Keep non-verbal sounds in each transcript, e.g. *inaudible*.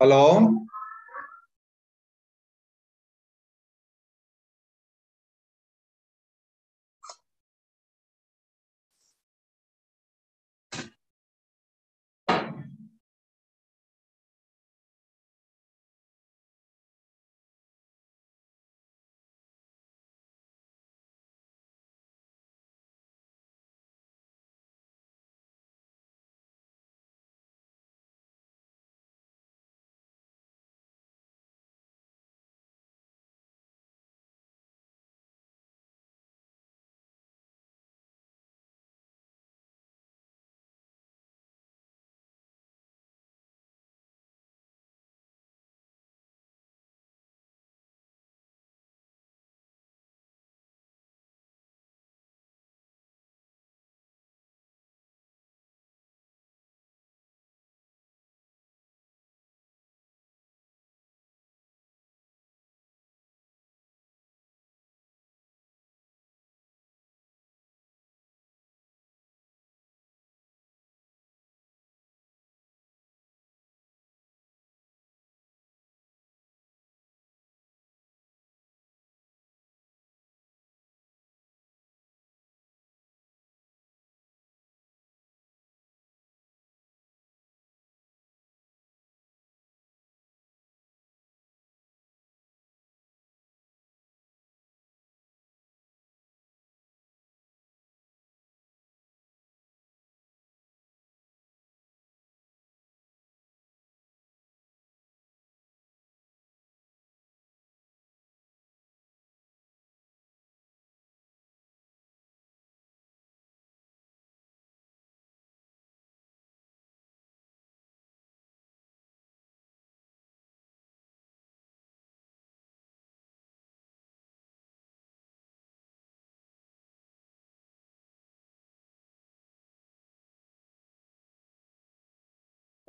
Hello.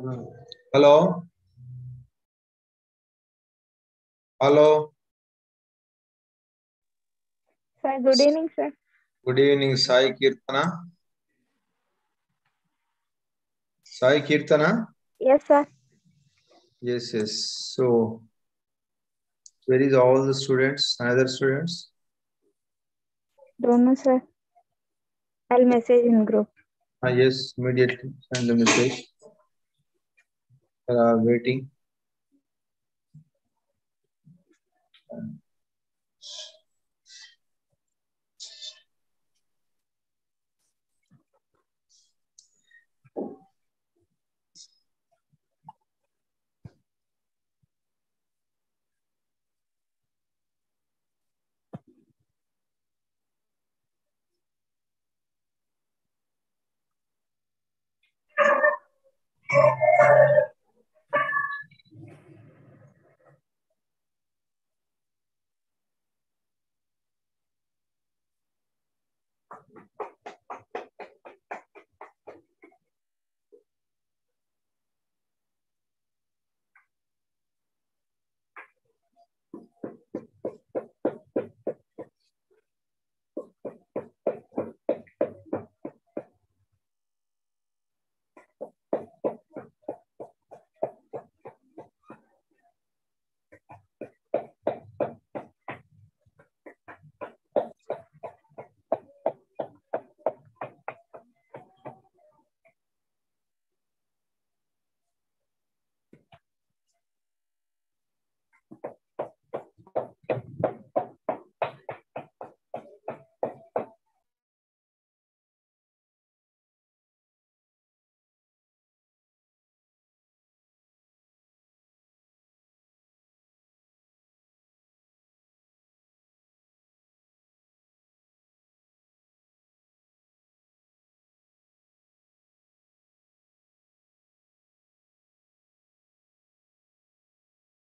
Hello hello sir good evening sir good evening Sai Keerthana Sai Keerthana yes sir yes yes so where is all the students another students don't know sir i'll message in group ah yes immediately send the message Uh, waiting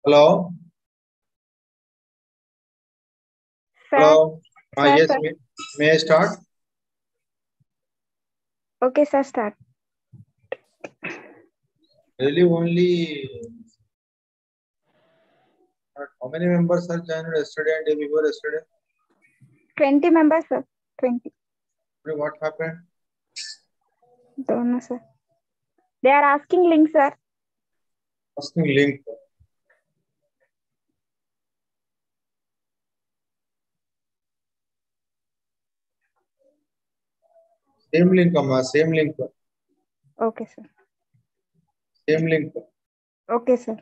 Hello. Sir, Hello. Ah, sir, ah, yes, may, may I start? Okay, sir, start. Really only uh, how many members are joined yesterday and day before yesterday? 20 members, sir. 20. What happened? Don't know, sir. They are asking link, sir. Asking link. Sir. Same link, amma. Same link. Okay, sir. Same link. Okay, sir.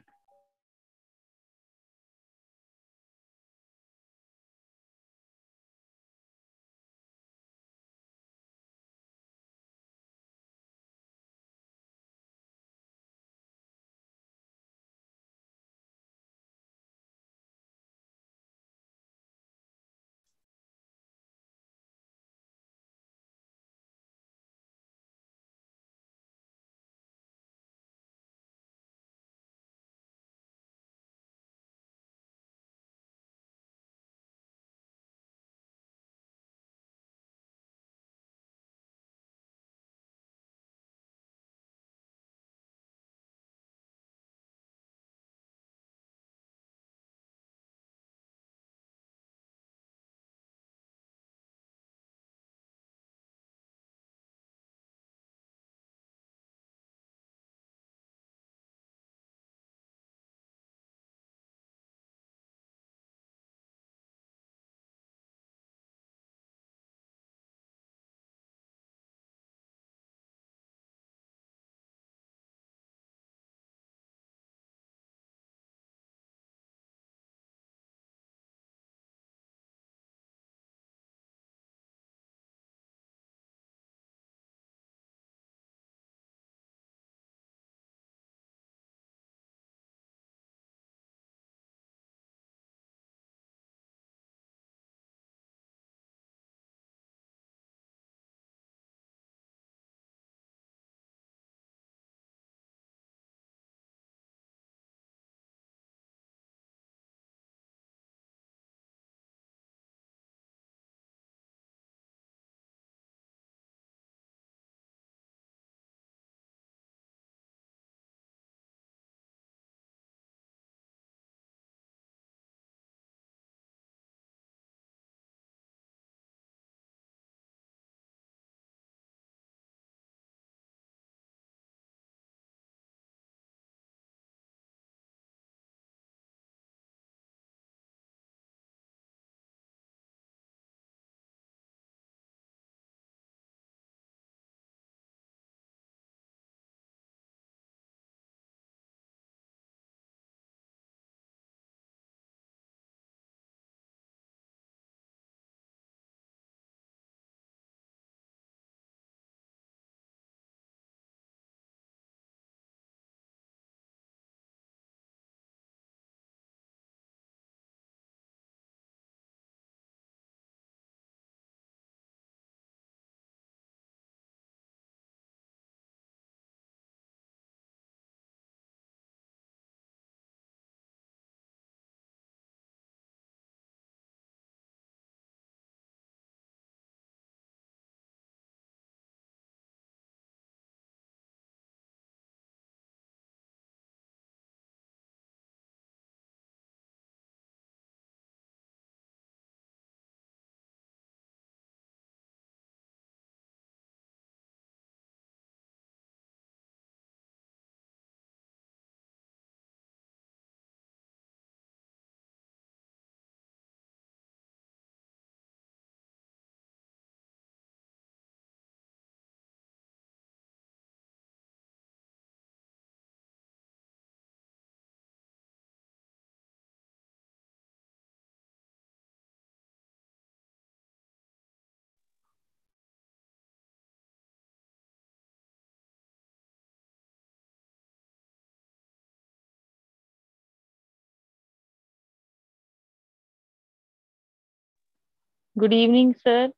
Good evening, sir.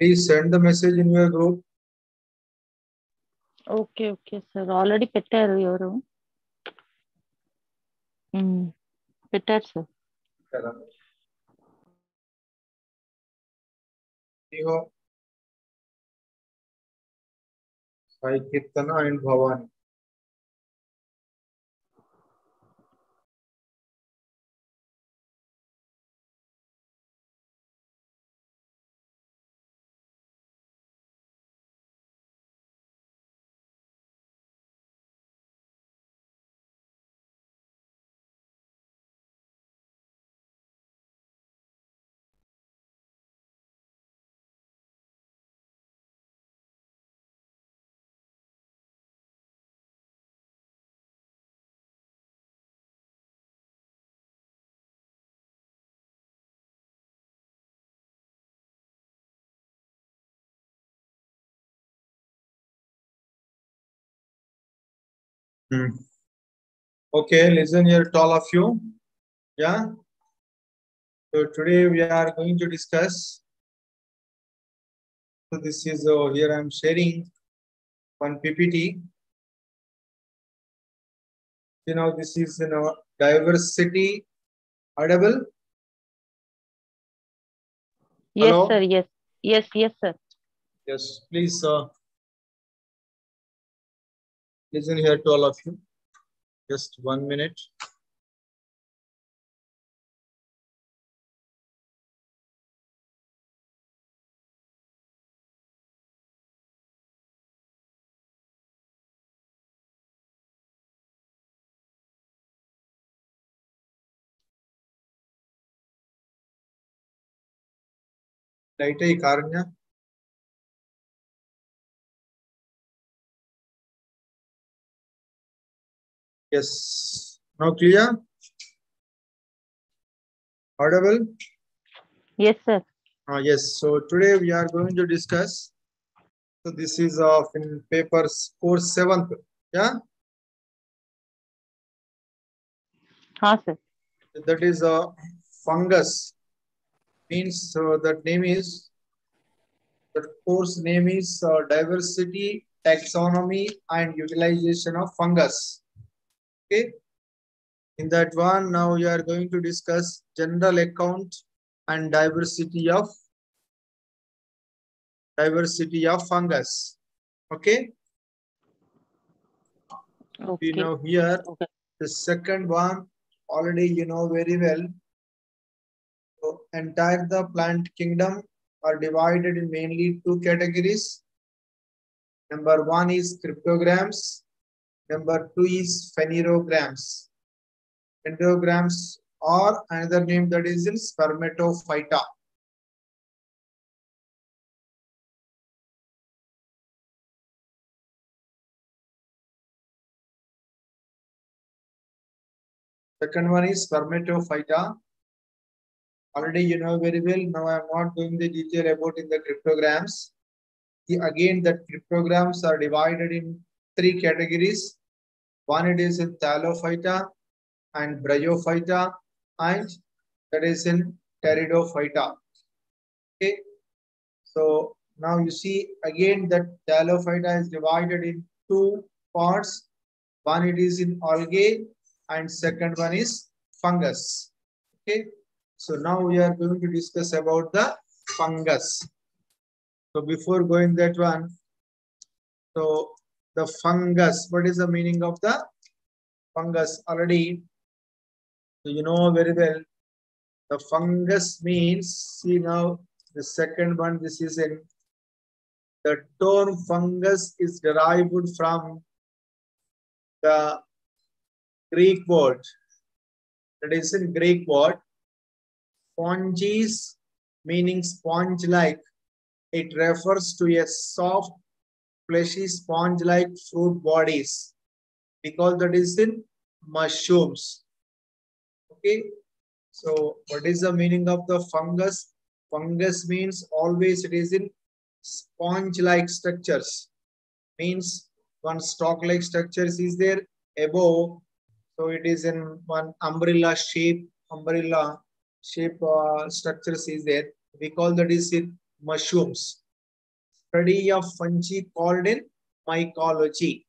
Please send the message in your group. Okay okay sir already పెట్టారు ఎవరు మ్మ్. పెట్టారు sir Niho, भाई कितना and Bhavani Hmm. Okay, listen here to all of you. Yeah. So today we are going to discuss. So this is uh, here I'm sharing one PPT. You know, this is you know diversity audible. Yes, Hello? sir. Yes. Yes, yes, sir. Yes, please uh, Listen here to all of you. Just one minute. Light Yes. Now clear? Audible? Yes, sir. Uh, yes. So today we are going to discuss. So this is of in papers course seventh. Yeah. Ha, sir. That is a fungus. Means so that name is. The course name is uh, diversity, taxonomy, and utilization of fungus. Okay. In that one, now we are going to discuss general account and diversity of diversity of fungus. Okay. Okay. We know here Okay. the second one already you know very well. So entire the plant kingdom are divided in mainly two categories. Number one is cryptogams. Number two is phanerogams. Phanerogams or another name that is in spermatophyta. Second one is spermatophyta. Already you know very well. Now I am not going the detail about in the cryptogams. The, again, that cryptogams are divided in three categories. One it is in thallophyta and bryophyta and that is in pteridophyta. Okay. So now you see again that thallophyta is divided in two parts. One it is in algae and second one is fungus. Okay. So now we are going to discuss about the fungus. So before going that one, so the fungus, what is the meaning of the fungus already? You know very well, the fungus means, see now the second one, this is in, the term fungus is derived from the Greek word. That is in Greek word. Sponges meaning sponge-like. It refers to a soft, fleshy sponge-like fruit bodies. Because that is in mushrooms. Okay. So what is the meaning of the fungus? Fungus means always it is in sponge-like structures. Means one stalk-like structures is there above so it is in one umbrella shape, umbrella shape uh, structures is there. We call that is in mushrooms. Study of fungi called in mycology.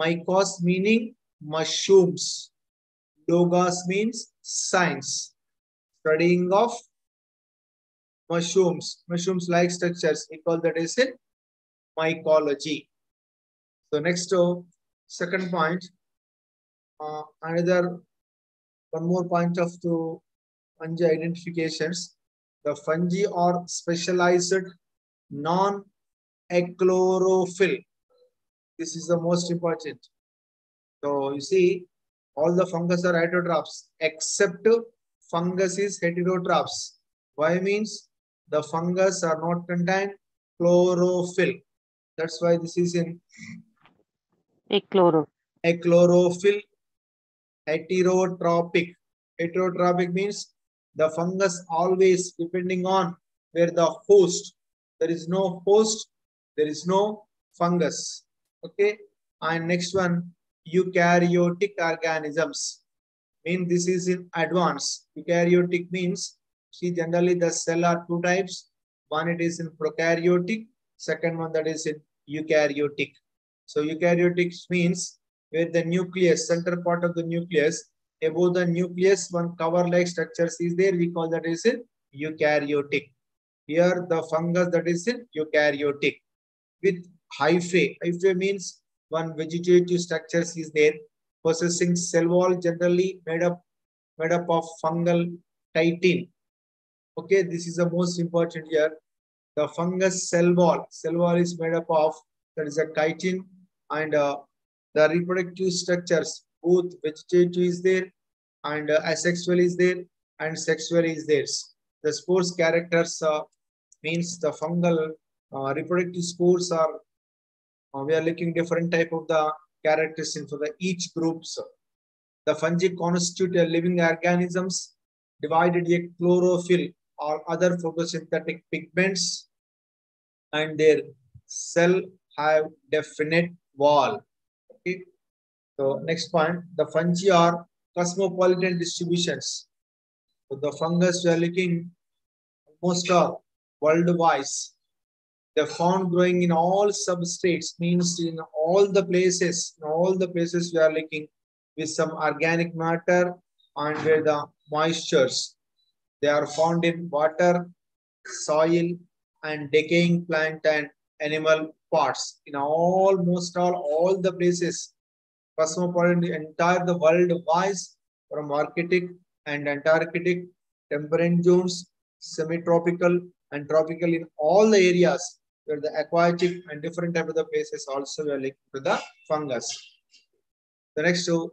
Mycos meaning mushrooms. Logos means science. Studying of mushrooms, mushrooms like structures. We call that is in mycology. So next, uh, second point, uh, another one more point of the fungi identifications. The fungi are specialized non-achlorophyll. This is the most important. So you see, all the fungus are heterotrophs except fungus is heterotrophs. Why means the fungus are not contain chlorophyll. That's why this is in A chloro. a chlorophyll heterotropic. Heterotropic means the fungus always depending on where the host. There is no host, there is no fungus. Okay. And next one, eukaryotic organisms. Mean this is in advance. Eukaryotic means see generally the cell are two types. One it is in prokaryotic, second one that is in eukaryotic. So eukaryotic means where the nucleus, center part of the nucleus, above the nucleus, one cover-like structures is there. We call that is in eukaryotic. Here the fungus that is in eukaryotic with hyphae. Hyphae means one vegetative structures is there possessing cell wall generally made up made up of fungal chitin. Okay, this is the most important here. The fungus cell wall. Cell wall is made up of that is a chitin and uh, the reproductive structures both vegetative is there and uh, asexual is there and sexual is there. The spores characters uh, means the fungal uh, reproductive spores are uh, we are looking different type of the characteristics for the each groups. The fungi constitute a living organisms divided a chlorophyll or other photosynthetic pigments and their cell have definite wall. Okay. So next point, the fungi are cosmopolitan distributions. So the fungus we are looking most of worldwide. They're found growing in all substrates, means in all the places, in all the places we are looking with some organic matter and where the moistures. They are found in water, soil, and decaying plant and animal parts. In almost all, all the places, cosmopolitan, entire the world wise from Arctic and Antarctic, temperate zones, semi-tropical and tropical in all the areas the aquatic and different type of the places also we are linked to the fungus. The next two,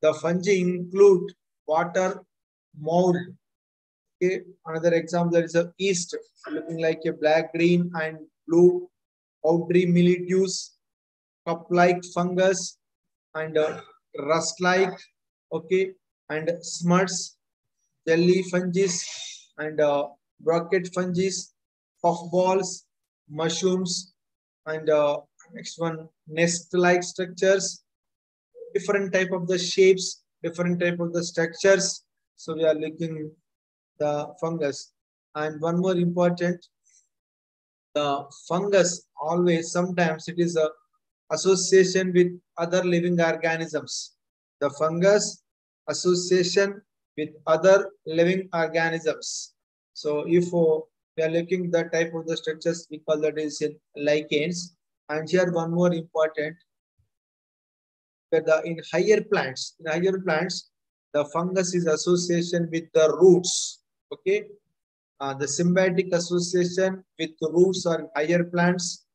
the fungi include water mold. Okay, another example is a yeast looking like a black, green, and blue powdery mildews, cup-like fungus, and uh, rust-like. Okay, and smuts, jelly fungus, and uh, bracket fungus, puffballs, mushrooms, and uh, next one nest-like structures, different type of the shapes, different type of the structures. So we are looking the fungus. And one more important, the fungus always sometimes it is a association with other living organisms. The fungus association with other living organisms. So if uh, we are looking the type of the structures we call that is in lichens. And here one more important that the in higher plants, in higher plants, the fungus is association with the roots. Okay. Uh, the symbiotic association with the roots or higher plants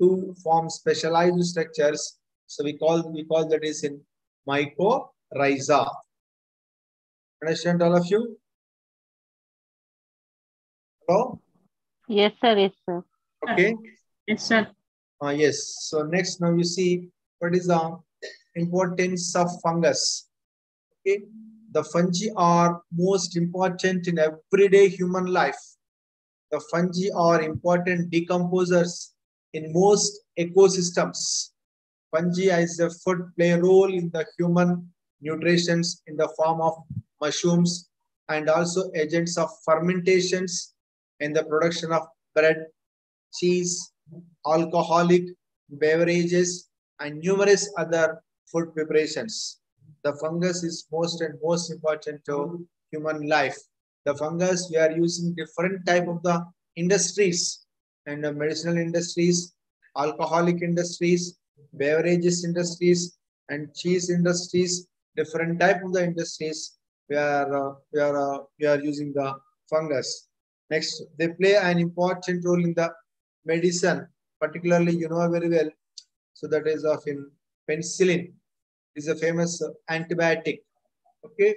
to form specialized structures. So we call we call that is in mycorrhiza. Understand all of you? Hello? Yes, sir. Yes, sir. Okay. Yes, sir. Uh, yes. So next now you see what is the importance of fungus. Okay. The fungi are most important in everyday human life. The fungi are important decomposers in most ecosystems. Fungi as a food play a role in the human nutrition in the form of mushrooms and also agents of fermentations in the production of bread, cheese, alcoholic beverages, and numerous other food preparations. The fungus is most and most important to human life. The fungus, we are using different type of the industries and the medicinal industries, alcoholic industries, beverages industries, and cheese industries, different type of the industries. We are, uh, we are, uh, we are using the fungus. Next, they play an important role in the medicine, particularly you know very well. So that is of in penicillin is a famous antibiotic. Okay,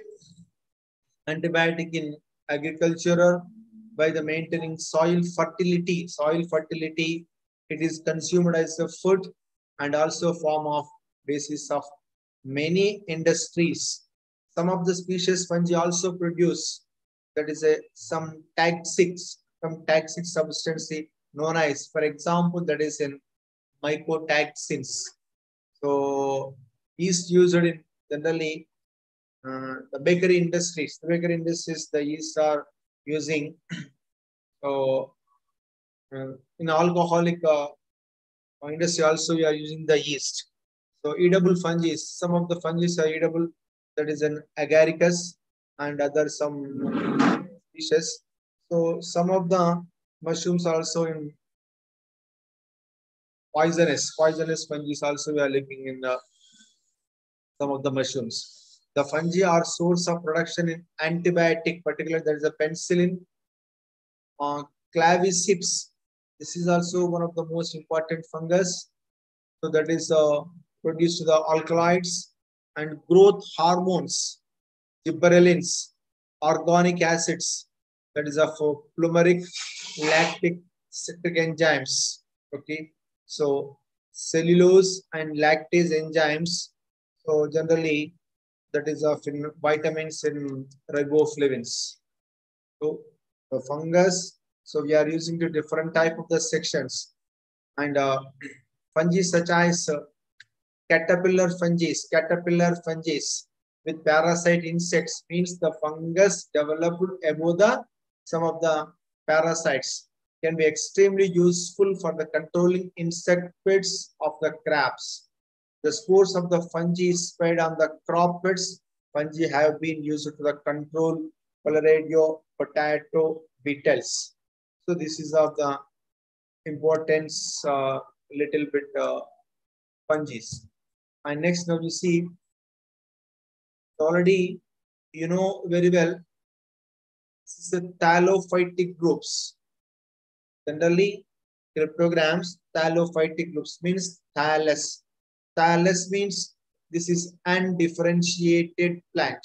antibiotic in agriculture by the maintaining soil fertility. Soil fertility, it is consumed as a food and also form of basis of many industries. Some of the species fungi also produce that is a some toxics, some toxic substance known as, for example, that is in mycotoxins. So yeast used in generally uh, the bakery industries. The bakery industries, the yeast are using. So uh, in alcoholic uh, industry also we are using the yeast. So edible fungi, some of the fungi are edible. That is an agaricus and other some species. So some of the mushrooms also in poisonous, poisonous fungi also we are looking in the some of the mushrooms. The fungi are source of production in antibiotic, particularly there is a penicillin, uh, claviceps. This is also one of the most important fungus. So that is uh, produced the alkaloids and growth hormones, gibberellins, organic acids, that is of uh, plumeric, lactic, citric enzymes. Okay, so cellulase and lactase enzymes. So generally, that is of in vitamins in riboflavins. So the fungus. So we are using the different type of the sections and uh, fungi such as uh, caterpillar fungi, caterpillar fungi with parasite insects means the fungus developed above the some of the parasites can be extremely useful for the controlling insect pits of the crabs. The spores of the fungi spread on the crop pits. Fungi have been used to the control Colorado potato beetles. So this is of the importance uh, little bit uh, fungi. And next now you see already you know very well this is the thallophytic groups. Generally, cryptogams, thallophytic groups means thallus. Thallus means this is undifferentiated plant.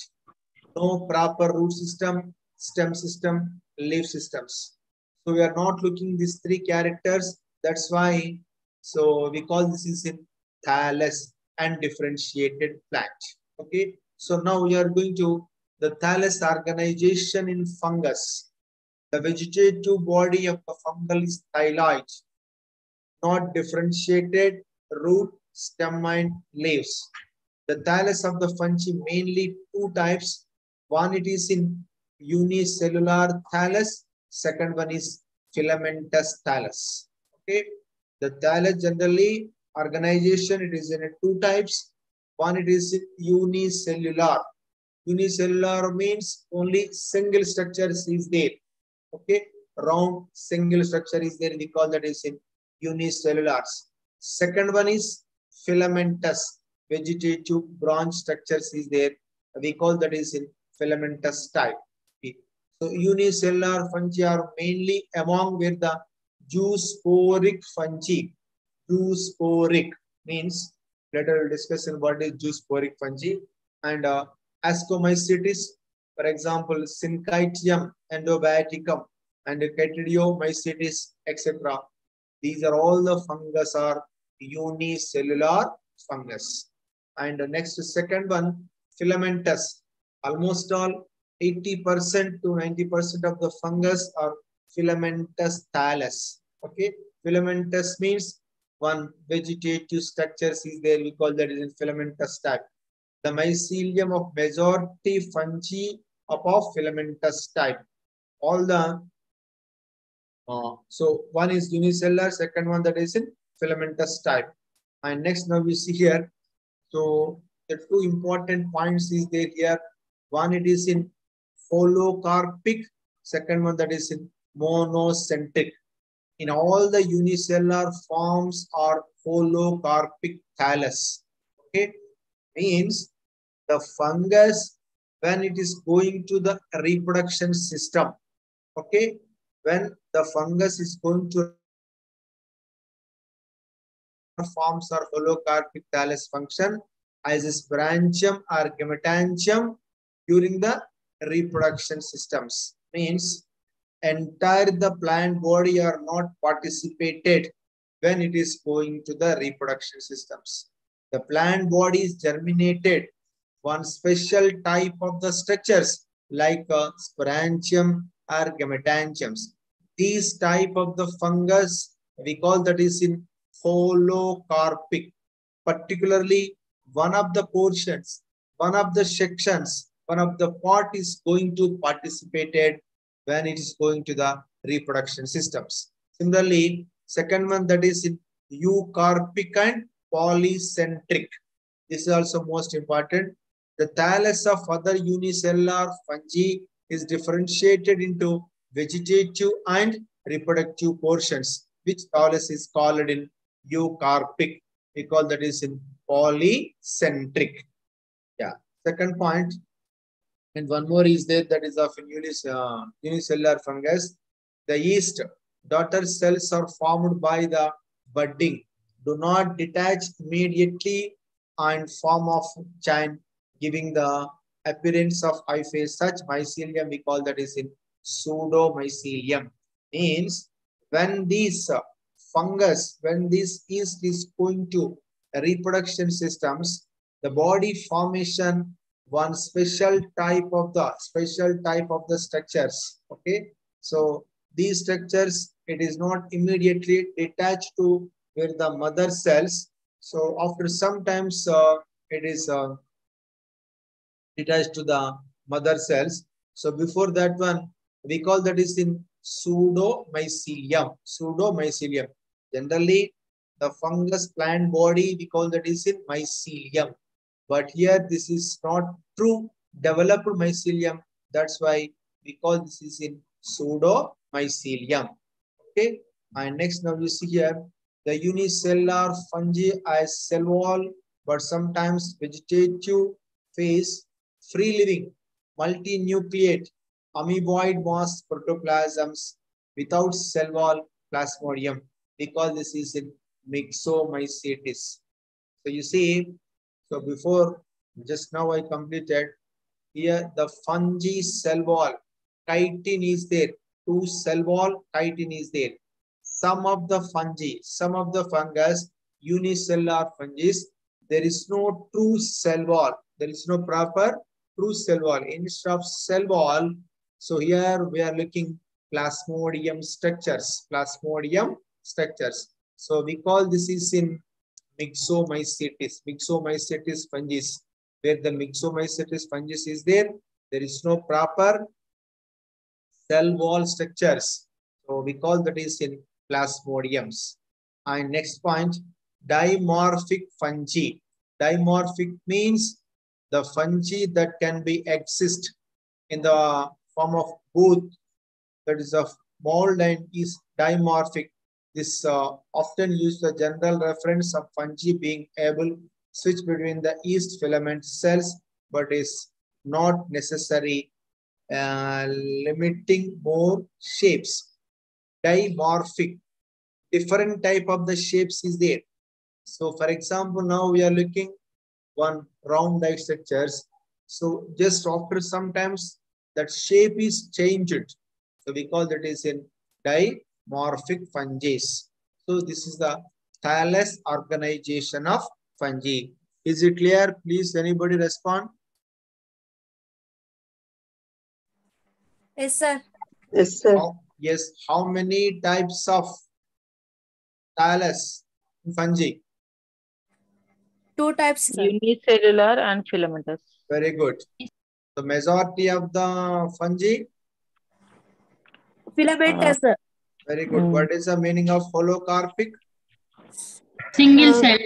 No proper root system, stem system, leaf systems. So we are not looking these three characters. That's why, so we call this is in thallus, undifferentiated plant. Okay. So now we are going to the thallus organization in fungus. The vegetative body of the fungal is thalloid, not differentiated root, stem, and leaves. The thallus of the fungi mainly two types. One it is in unicellular thallus. Second one is filamentous thallus. Okay, the thallus generally organization it is in two types. One it is unicellular unicellular means only single structure is there. Okay, round single structure is there. We call that is in unicellulars. Second one is filamentous vegetative branch structures is there. We call that is in filamentous type. So unicellular fungi are mainly among where the zoosporic fungi. Zoosporic means later we'll discuss in what is zoosporic fungi and uh, ascomycetes, for example, Synchytrium endobioticum and Chytridiomycetes, etc. These are all the fungus are unicellular fungus. And next second one, filamentous. Almost all 80% to 90% of the fungus are filamentous thallus. Okay, filamentous means one vegetative structures is there. We call that is filamentous type the mycelium of majority fungi of, filamentous type. All the uh, so one is unicellular, second one that is in filamentous type. And next now we see here. So the two important points is there here. One it is in holocarpic, second one that is in monocentric. In all the unicellular forms are holocarpic thallus. Okay, means the fungus when it is going to the reproduction system. Okay, when the fungus is going to forms or holocarpic thallus function as a sporangium or gametangium during the reproduction systems means entire the plant body are not participated when it is going to the reproduction systems the plant body is germinated one special type of the structures like uh, sporangium or gametangiums. These type of the fungus, we call that is in holocarpic. Particularly, one of the portions, one of the sections, one of the part is going to participated when it is going to the reproduction systems. Similarly, second one that is in eucarpic and polycentric. This is also most important. The thallus of other unicellular fungi is differentiated into vegetative and reproductive portions, which thallus is called in eucarpic. We call that is in polycentric. Yeah. Second point, and one more is there that is of uh, unicellular fungus. The yeast daughter cells are formed by the budding, do not detach immediately and form of chain, giving the appearance of hyphae. Such mycelium we call that is in pseudomycelium. Means when these uh, fungus, when this yeast is going to reproduction systems, the body formation one special type of the special type of the structures. Okay, so these structures it is not immediately detached to where the mother cells. So after sometimes uh, it is uh, detached to the mother cells. So before that one, we call that is in pseudomycelium. Pseudomycelium. Generally, the fungus plant body, we call that is in mycelium. But here, this is not true developed mycelium. That's why we call this is in pseudomycelium. Okay. And next, now you see here, the unicellular fungi as cell wall, but sometimes vegetative phase, free living, multinucleate, amoeboid mass protoplasms without cell wall plasmodium because this is in myxomycetes. So you see, so before, just now I completed, here the fungi cell wall, chitin is there, two cell wall, chitin is there. Some of the fungi, some of the fungus, unicellular fungi, there is no true cell wall. There is no proper true cell wall. Instead of cell wall, so here we are looking plasmodium structures, plasmodium structures. So we call this is in myxomycetes, myxomycetes fungis. Where the myxomycetes fungis is there, there is no proper cell wall structures. So we call that is in plasmodiums. And next point, dimorphic fungi. Dimorphic means the fungi that can be exist in the form of both that is of mold and is dimorphic this uh, often used the general reference of fungi being able to switch between the yeast filament cells, but is not necessary, uh, limiting more shapes. Dimorphic, different type of the shapes is there. So for example, now we are looking one round die structures. So just after sometimes that shape is changed. So we call that is in die morphic fungi. So this is the thallus organization of fungi. Is it clear? Please, anybody respond? Yes, sir. Yes, sir. How, yes. How many types of thallus fungi? Two types, sir. Unicellular and filamentous. Very good. The majority of the fungi. Filamentous, sir. Very good. Mm. What is the meaning of holocarpic? Single Uh, cell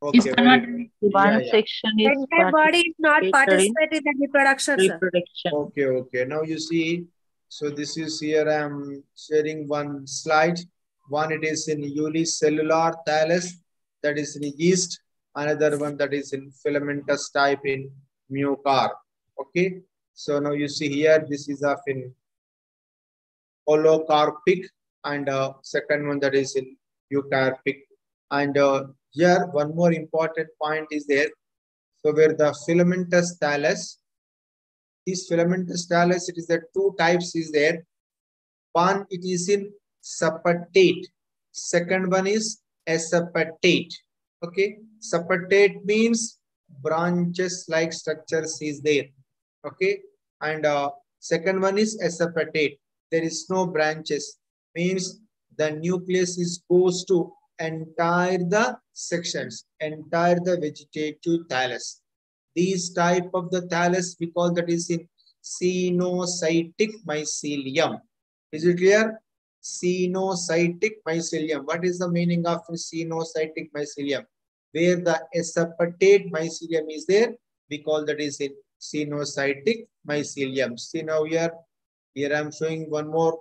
Okay, is very converted good. One Yeah, yeah. section is Entire body is not participating in reproduction, reproduction. Okay, okay. Now you see, so this is here I'm sharing one slide. One it is in unicellular thallus, that is in yeast. Another one that is in filamentous type in Mucor. Okay. So now you see here, this is of in holocarpic and uh, second one that is in eucarpic. And uh, here one more important point is there. So where the filamentous thallus, this filamentous thallus, it is the two types is there. One, it is in septate. Second one is aseptate. Okay. Septate means branches like structures is there. Okay. And uh, second one is aseptate. There is no branches. Means the nucleus is goes to entire the sections, entire the vegetative thallus. These type of the thallus we call that is in cenocytic mycelium. Is it clear? Cenocytic mycelium. What is the meaning of cenocytic mycelium? Where the aseptate mycelium is there, we call that is in cenocytic mycelium. See now here, here I am showing one more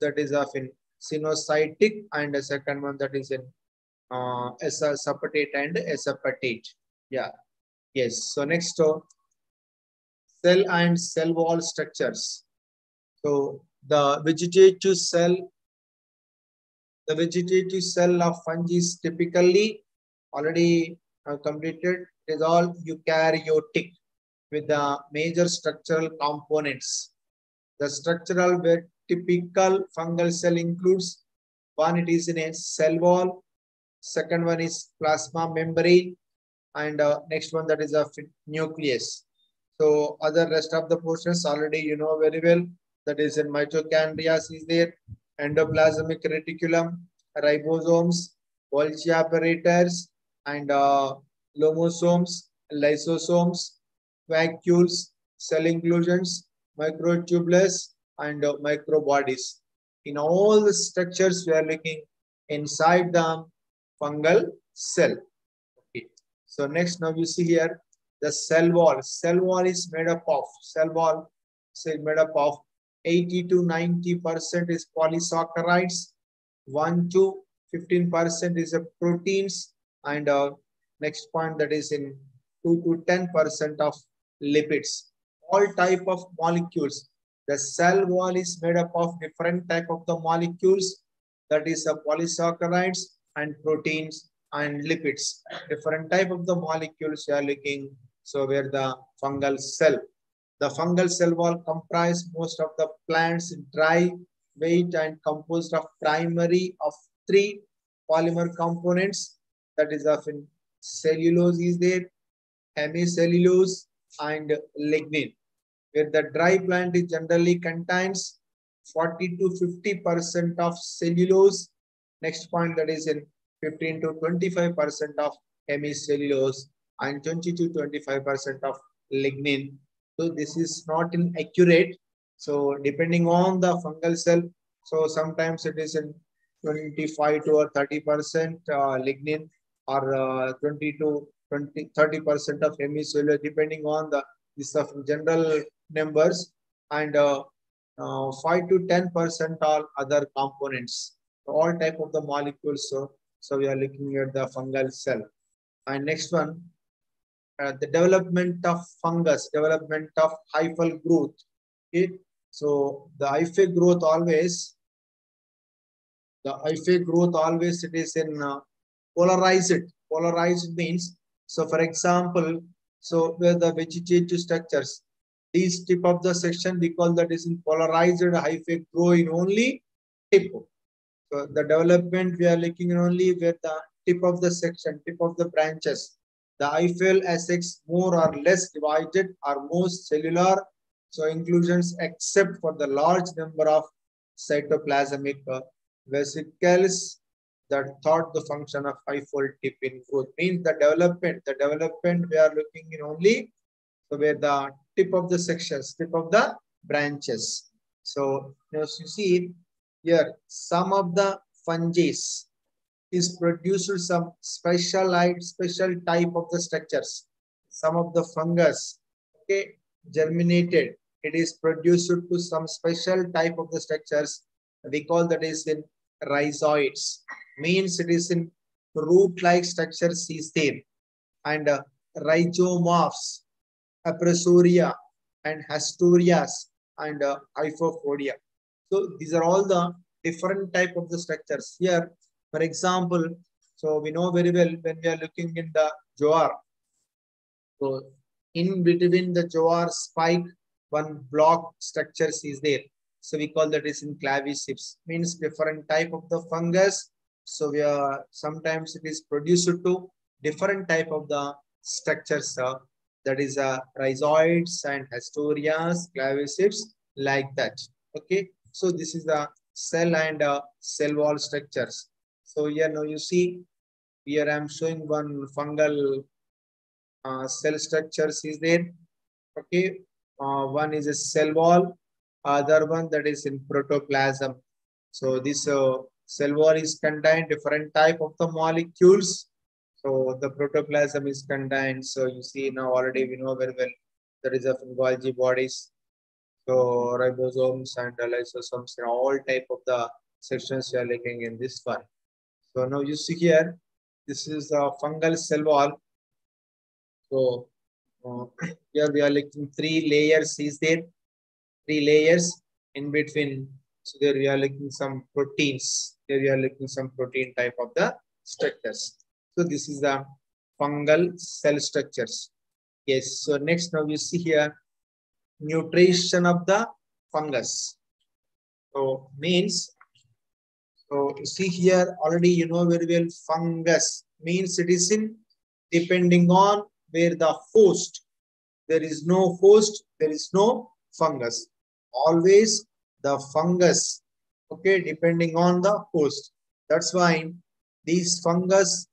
that is of in cenocytic and a second one that is in uh, aseptate and aseptate. Yeah. Yes. So next, uh, cell and cell wall structures. So the vegetative cell, the vegetative cell of fungi is typically already uh, completed. It is all eukaryotic with the major structural components. The structural typical fungal cell includes one, it is in a cell wall. Second one is plasma membrane. And uh, next one that is a nucleus. So other rest of the portions already you know very well. That is in mitochondria is there, endoplasmic reticulum, ribosomes, Golgi apparatus, and uh, lomasomes, lysosomes, vacuoles, cell inclusions, microtubules, and uh, microbodies. In all the structures, we are looking inside the fungal cell. Okay. So next, now you see here the cell wall. Cell wall is made up of cell wall is made up of 80 to 90 percent is polysaccharides, 1 to 15 percent is a proteins, and uh, next point that is in 2 to 10 percent of lipids. All type of molecules. The cell wall is made up of different type of the molecules that is a polysaccharides and proteins and lipids. Different type of the molecules you are looking. So where the fungal cell. The fungal cell wall comprise most of the plants dry, weight and composed of primary of three polymer components. That is of cellulose is there, hemicellulose and lignin. Where the dry plant is generally contains 40 to 50 percent of cellulose. Next point that is in 15 to 25 percent of hemicellulose and 20 to 25 percent of lignin. So this is not inaccurate. So depending on the fungal cell, so sometimes it is in 25 to or 30 percent uh, lignin or uh, 20 to 20 30 percent of hemicellulose depending on the this of general numbers and uh, uh, 5 to 10 percent all other components. All type of the molecules so so we are looking at the fungal cell. And next one uh, the development of fungus development of hyphal growth. Okay? So the hyphae growth always the hyphae growth always it is in uh, polarized. Polarized means so for example so where the vegetative structures these tip of the section call that is in polarized hyphae grow in only tip. So the development we are looking in only where the tip of the section tip of the branches. The hyphal assex more or less divided are most cellular. So inclusions except for the large number of cytoplasmic vesicles that thought the function of hyphal tip in growth. Means the development the development we are looking in only. So where the tip of the sections tip of the branches. So as you see here some of the fungi is produced some special special type of the structures. Some of the fungus okay germinated. It is produced to some special type of the structures. We call that is in rhizoids. Means it is in root-like structures is there and uh, rhizomorphs, appressoria and haustorias and uh. So these are all the different type of the structures. Here, for example, so we know very well when we are looking in the jowar. So in between the jowar spike, one block structures is there. So we call that is in Claviceps, means different type of the fungus. So we are sometimes it is produced to different type of the structures uh, that is uh, rhizoids and haustorias, Claviceps like that. Okay, so this is the cell and uh, cell wall structures. So here now you see, here I'm showing one fungal uh, cell structures is there. Okay, uh, one is a cell wall, other one that is in protoplasm. So this uh, cell wall is contained different type of the molecules. So the protoplasm is contained. So you see now already we know very well there is a Golgi bodies. So ribosomes and lysosomes and all type of the sections we are looking in this one. So now you see here, this is a fungal cell wall. So uh, *clears throat* here we are looking three layers is there, three layers in between. So there we are looking some proteins. Here we are looking some protein type of the structures. So this is the fungal cell structures. Yes. So next now you see here nutrition of the fungus. So means so you see here already you know very well fungus means it is in depending on where the host. There is no host, there is no fungus. Always the fungus, okay, depending on the host. That's why these fungus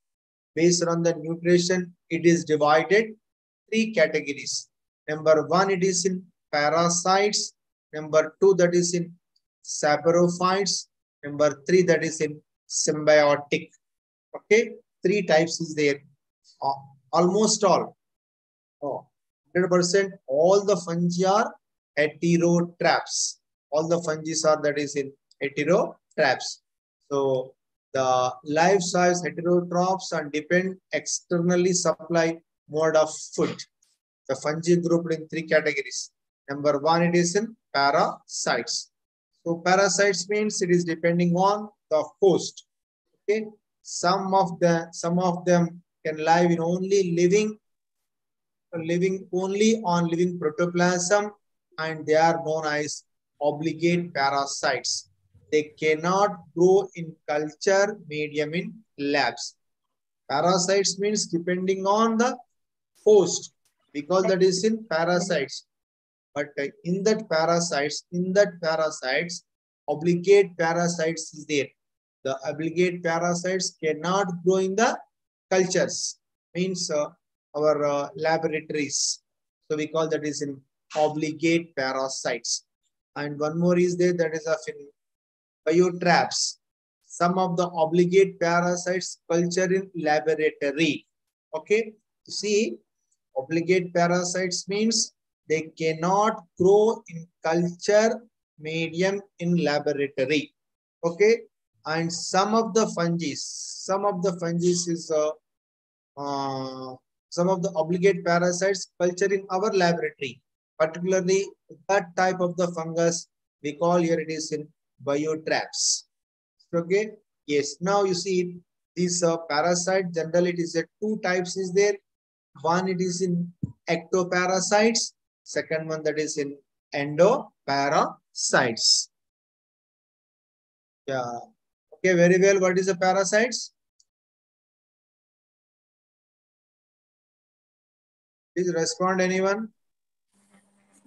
based on the nutrition, it is divided three categories. Number one, it is in parasites. Number two, that is in saprophytes. Number three, that is in symbiotic. Okay, three types is there. Almost all. Oh, 100% all the fungi are heterotrophs. All the fungi are that is in heterotrophs. So the life size heterotrophs and depend externally supply mode of food. The fungi grouped in three categories. Number one, it is in parasites. So parasites means it is depending on the host. Okay. Some of the some of them can live in only living living only on living protoplasm and they are known as obligate parasites. They cannot grow in culture medium in labs. Parasites means depending on the host because that is in parasites. But uh, in that parasites, in that parasites, obligate parasites is there. The obligate parasites cannot grow in the cultures, means uh, our uh, laboratories. So we call that is in obligate parasites. And one more is there that is of in biotrophs. Some of the obligate parasites culture in laboratory. Okay, see, obligate parasites means they cannot grow in culture medium in laboratory. Okay, and some of the fungi, some of the fungi is uh, uh, some of the obligate parasites culture in our laboratory. Particularly that type of the fungus we call here it is in biotrophs. Okay. Yes. Now you see this uh, parasite generally it is a two types is there. One it is in ectoparasites. Second one that is in endoparasites. Yeah. Okay. Very well. What is the parasites? Please respond anyone.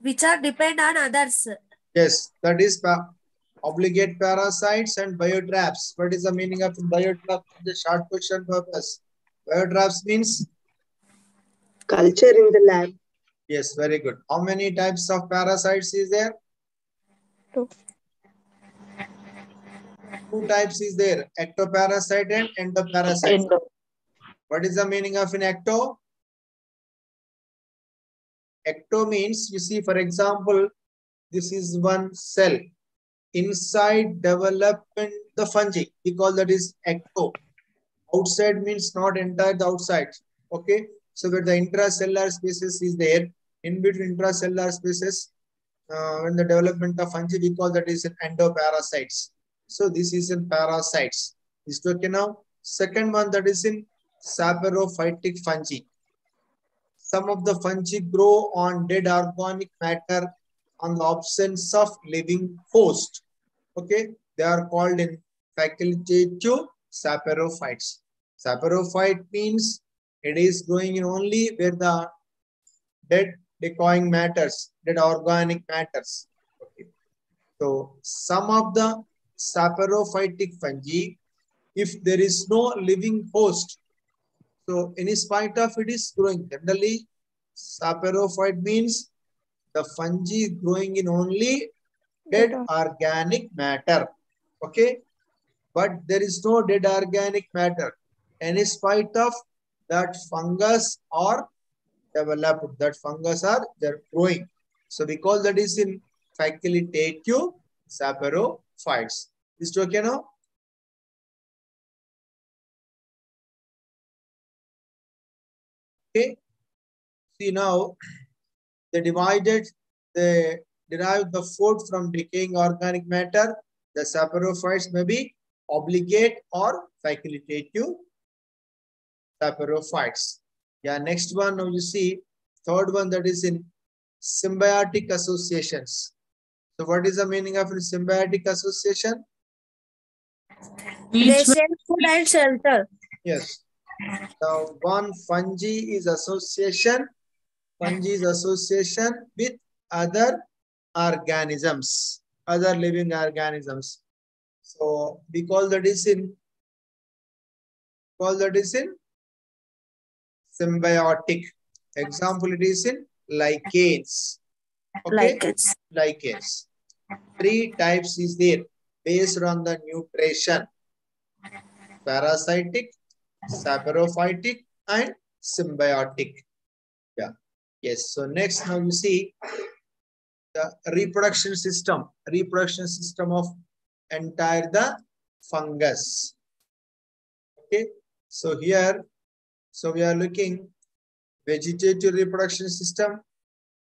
Which are depend on others. Yes, that is obligate parasites and biotrophs. What is the meaning of biotroph? The short question purpose. Biotrophs means Culture in the lab. yes, very good. How many types of parasites is there? Two. Two types is there. Ectoparasite and endoparasite. Endo. What is the meaning of an ecto? Ecto means, you see, for example, this is one cell. Inside development the fungi. Call that is ecto. Outside means not entire the outside. Okay. So where the intracellular spaces is there, in between intracellular spaces, uh, when the development of fungi, we call that is in endoparasites. So this is in parasites. Is okay now? Second one that is in saprophytic fungi. Some of the fungi grow on dead organic matter on the absence of living host. Okay, they are called in facultative saprophytes. Saprophyte means it is growing in only where the dead decaying matters, dead organic matters. Okay. So some of the saprophytic fungi if there is no living host, so in spite of it is growing. Generally, saprophyte means the fungi growing in only dead organic matter. Okay, but there is no dead organic matter. In spite of that fungus are developed, that fungus are they're growing. So we call that is in facultative saprophytes. Is it okay now? Okay. See now, they divided, they derive the food from decaying organic matter. The saprophytes may be obligate or facultative saprophytes. Yeah, next one now you see, third one that is in symbiotic associations. So what is the meaning of symbiotic association? They share food and shelter. Yes. Now one fungi is association, fungi is association with other organisms, other living organisms. So we call that is in call that is in symbiotic. Example it is in lichens. Okay? Like it's lichens. Three types is there based on the nutrition. Parasitic, saprophytic, and symbiotic. Yeah. Yes. So next now you see the reproduction system. Reproduction system of entire the fungus. Okay. So here, so we are looking vegetative reproduction system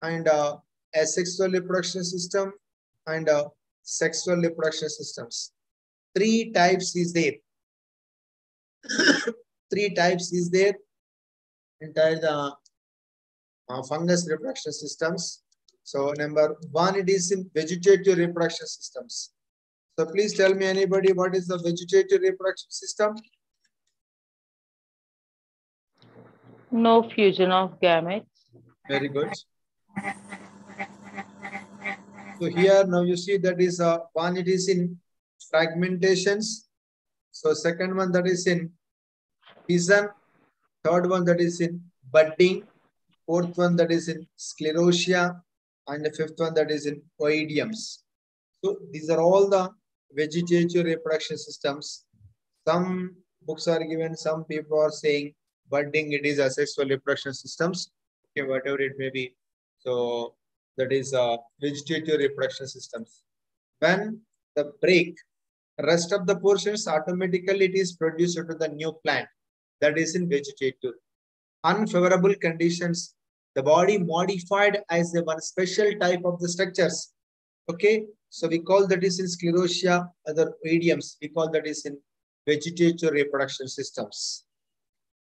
and uh, asexual reproduction system and uh, sexual reproduction systems. Three types is there. *coughs* Three types is there. Entire the uh, fungus reproduction systems. So number one, it is in vegetative reproduction systems. So please tell me anybody what is the vegetative reproduction system? No fusion of gametes. Very good. So here now you see that is uh, one it is in fragmentations. So second one that is in fission. Third one that is in budding. Fourth one that is in sclerotia. And the fifth one that is in oidiums. So these are all the vegetative reproduction systems. Some books are given, some people are saying budding it is asexual reproduction systems. Okay, whatever it may be. So that is uh, vegetative reproduction systems. When the break, rest of the portions automatically it is produced to the new plant that is in vegetative. Unfavorable conditions, the body modified as a one special type of the structures. Okay, so we call that is in sclerotia, other oidiums, we call that is in vegetative reproduction systems.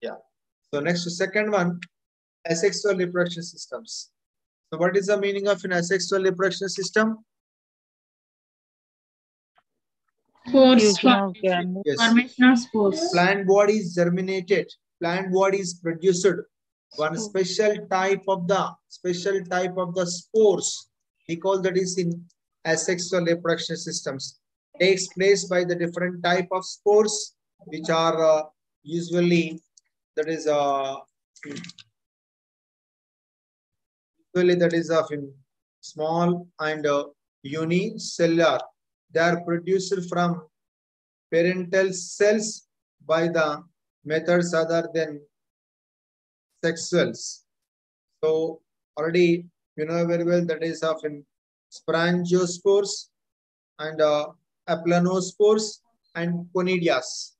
Yeah. So next to second one, asexual reproduction systems. So what is the meaning of an asexual reproduction system? spores, Fusion of gametes. Yes. formation of spores. Plant body is germinated. Plant body is produced. One special type of the special type of the spores. We call that is in asexual reproduction systems. Takes place by the different type of spores, which are uh, usually that is uh, usually that is of in small and uh, unicellular. They are produced from parental cells by the methods other than sexuals. So already you know very well that is of in sporangiospores and uh, aplanospores and conidias.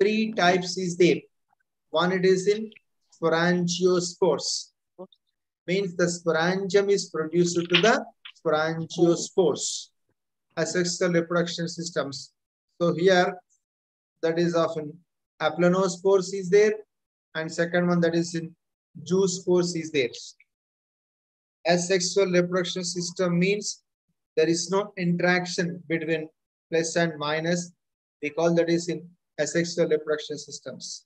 Three types is there. One it is in sporangiospores. Means the sporangium is produced to the sporangiospores. Asexual reproduction systems. So here that is often aplanospores is there and second one that is in zoospores is there. Asexual reproduction system means there is no interaction between plus and minus. We call that is in asexual reproduction systems.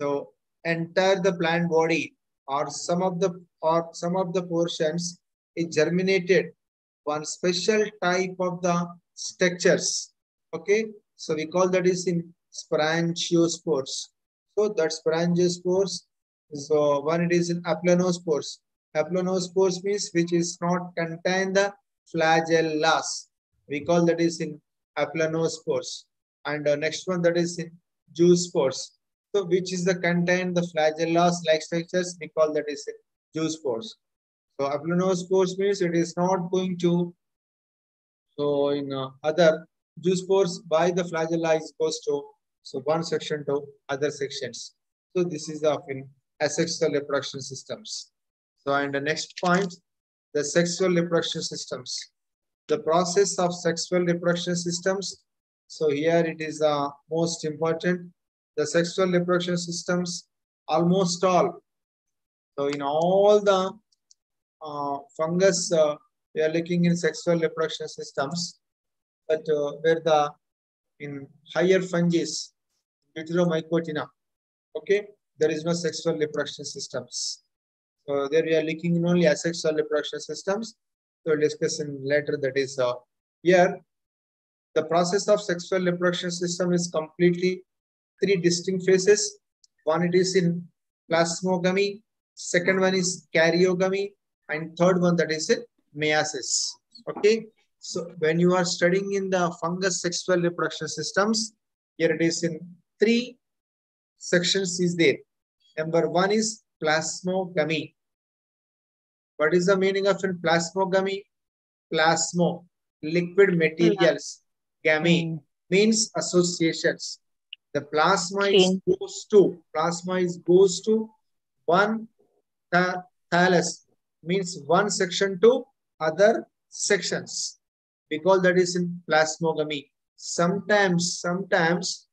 So entire the plant body or some of the or some of the portions is germinated one special type of the structures. Okay, so we call that is in sporangiospores. So that sporangiospores is uh, one it is in aplanospores. Aplanospores means which is not contain the flagellus. We call that is in aplanospores. And uh, next one that is in zoospores. So which is the contain the flagellus like structures, we call that is in zoospores. So aplanospores means it is not going to so in uh, other zoospores by the flagella is goes to so one section to other sections. So this is of in asexual reproduction systems. So and the next point, the sexual reproduction systems. The process of sexual reproduction systems. So here it is uh, most important. The sexual reproduction systems, almost all. So in all the uh, fungus, uh, we are looking in sexual reproduction systems. But uh, where the in higher fungi, Deuteromycotina, okay, there is no sexual reproduction systems. So there we are looking in only asexual reproduction systems. So we'll discuss in later that is uh, here. The process of sexual reproduction system is completely three distinct phases. One it is in plasmogamy, second one is karyogamy, and third one that is in meiosis. Okay. So when you are studying in the fungus sexual reproduction systems, here it is in three sections is there. Number one is plasmogamy. What is the meaning of in plasmogamy? Plasmo, liquid materials. Gamy hmm. means associations. The plasma is goes to plasma is goes to one tha- thallus means one section to other sections. Call that is in plasmogamy. Sometimes, sometimes,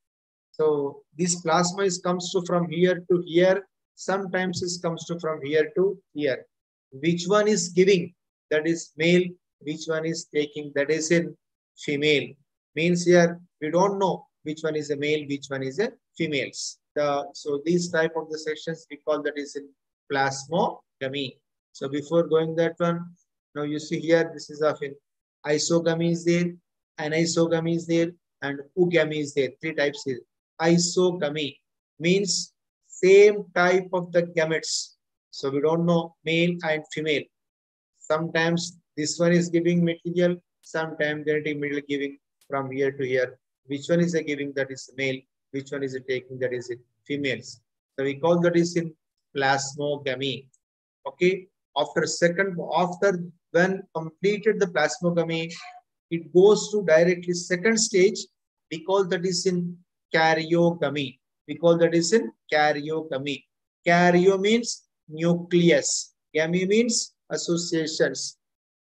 so this plasma is comes to from here to here. Sometimes it comes to from here to here. Which one is giving? That is male. Which one is taking? That is in female. Means here we don't know which one is a male, which one is a females. The so these type of the sections we call that is in plasmogamy. So before going that one, now you see here this is of in isogamy is there, anisogamy is there, and oogamy is there. Three types here. Isogamy means same type of the gametes. So we don't know male and female. Sometimes this one is giving material, sometimes genetic material giving from here to here. Which one is a giving that is male? Which one is a taking that is females? So we call that is in plasmogamy. Okay. After second, after when completed the plasmogamy, it goes to directly second stage. We call that is in karyogamy. We call that is in karyogamy. Karyo means nucleus. Gamy means associations.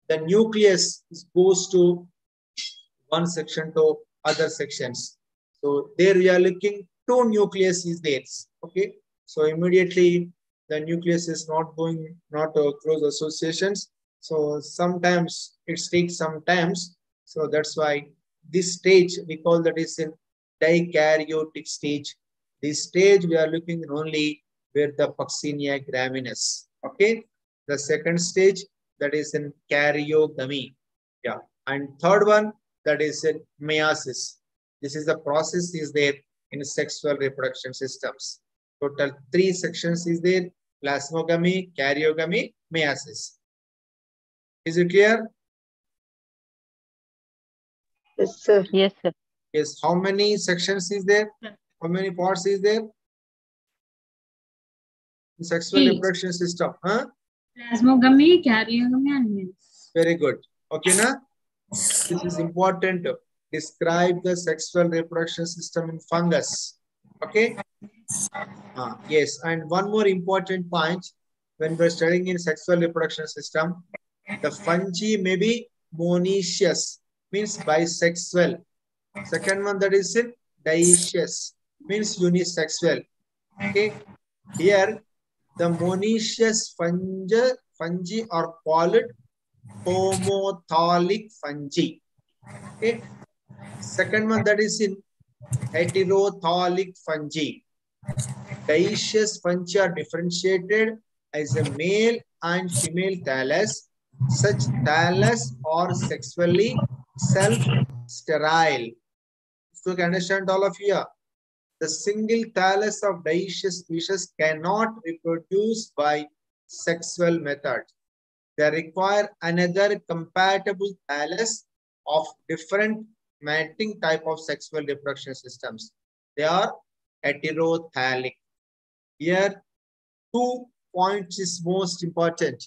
The nucleus goes to one section to other sections. So there we are looking two nucleus is there. Okay. So immediately the nucleus is not going, not uh, close associations. So sometimes it takes some times. So that's why this stage we call that is in dikaryotic stage. This stage we are looking only where the Puccinia graminis. Okay. The second stage that is in karyogamy. Yeah. And third one that is in meiosis. This is the process is there in sexual reproduction systems. Total three sections is there, plasmogamy, karyogamy, meiosis. Is it clear? Yes, sir. Yes, sir. Yes. How many sections is there? How many parts is there? In sexual Three. reproduction system. Huh? Plasmogamy, karyogamy, and meiosis. Very good. Okay, na? This is important. To describe the sexual reproduction system in fungus. Okay? Ah, yes, and one more important point when we're studying in sexual reproduction system, the fungi may be monoecious, means bisexual. Second one that is in dioecious, means unisexual. Okay? Here, the monoecious fungi, fungi are called homothallic fungi. Okay. Second one that is in heterothallic fungi. Dioecious fungi are differentiated as a male and female thallus. Such thallus are sexually self-sterile. So you can understand all of you. the single thallus of dioecious species cannot reproduce by sexual method. They require another compatible thallus of different mating type of sexual reproduction systems. They are heterothallic. Here, two points is most important.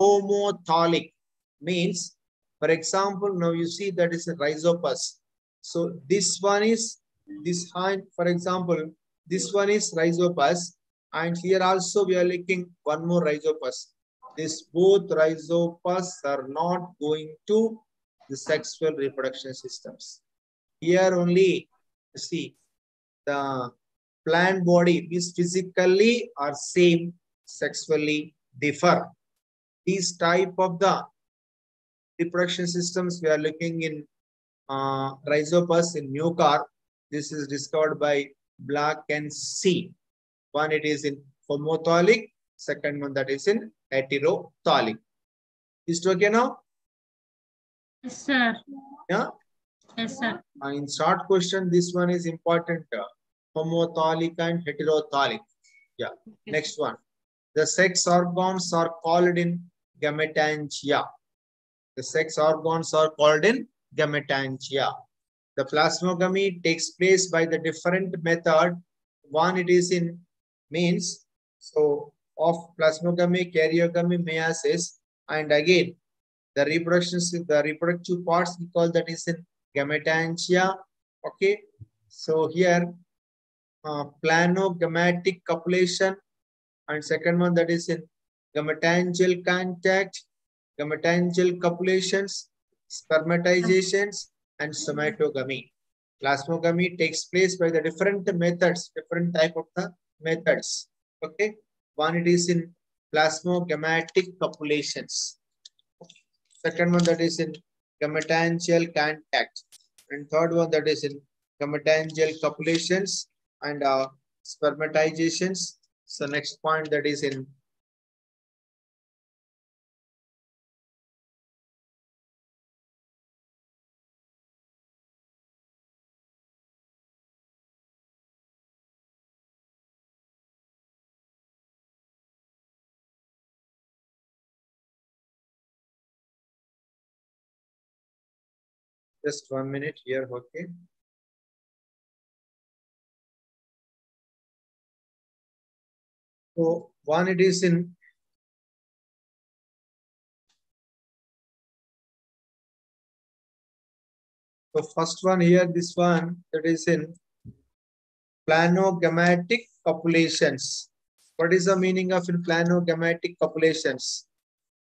Homothallic means, for example, now you see that is a rhizopus. So this one is this hind, for example, this one is rhizopus, and here also we are looking one more rhizopus. This both rhizopus are not going to the sexual reproduction systems. Here only, see, the plant body is physically or same, sexually differ. These type of the reproduction systems we are looking in uh, rhizopus in Mucor. This is discovered by Black and C. One it is in homothallic, second one that is in heterothallic. Is it okay now? Yes, sir. Yeah. Yes, sir. Uh, in short question, this one is important. Uh, homothallic and heterothallic. Yeah. Next one. The sex organs are called in gametangia. The sex organs are called in gametangia. The plasmogamy takes place by the different method. One it is in means so of plasmogamy, karyogamy, meiosis, and again the reproduction the reproductive parts we call that is in gametangia. Okay, so here uh, planogametic copulation and second one that is in gametangial contact, gametangial copulations, spermatizations, and somatogamy. Plasmogamy takes place by the different methods, different type of the methods. Okay, one it is in plasmogametic copulations. Second one that is in gametangial contact, and third one that is in gametangial copulations and uh, spermatizations. So next point that is in just one minute here, okay? So one it is in So first one here, this one that is in planogametic copulations. What is the meaning of in planogametic copulations?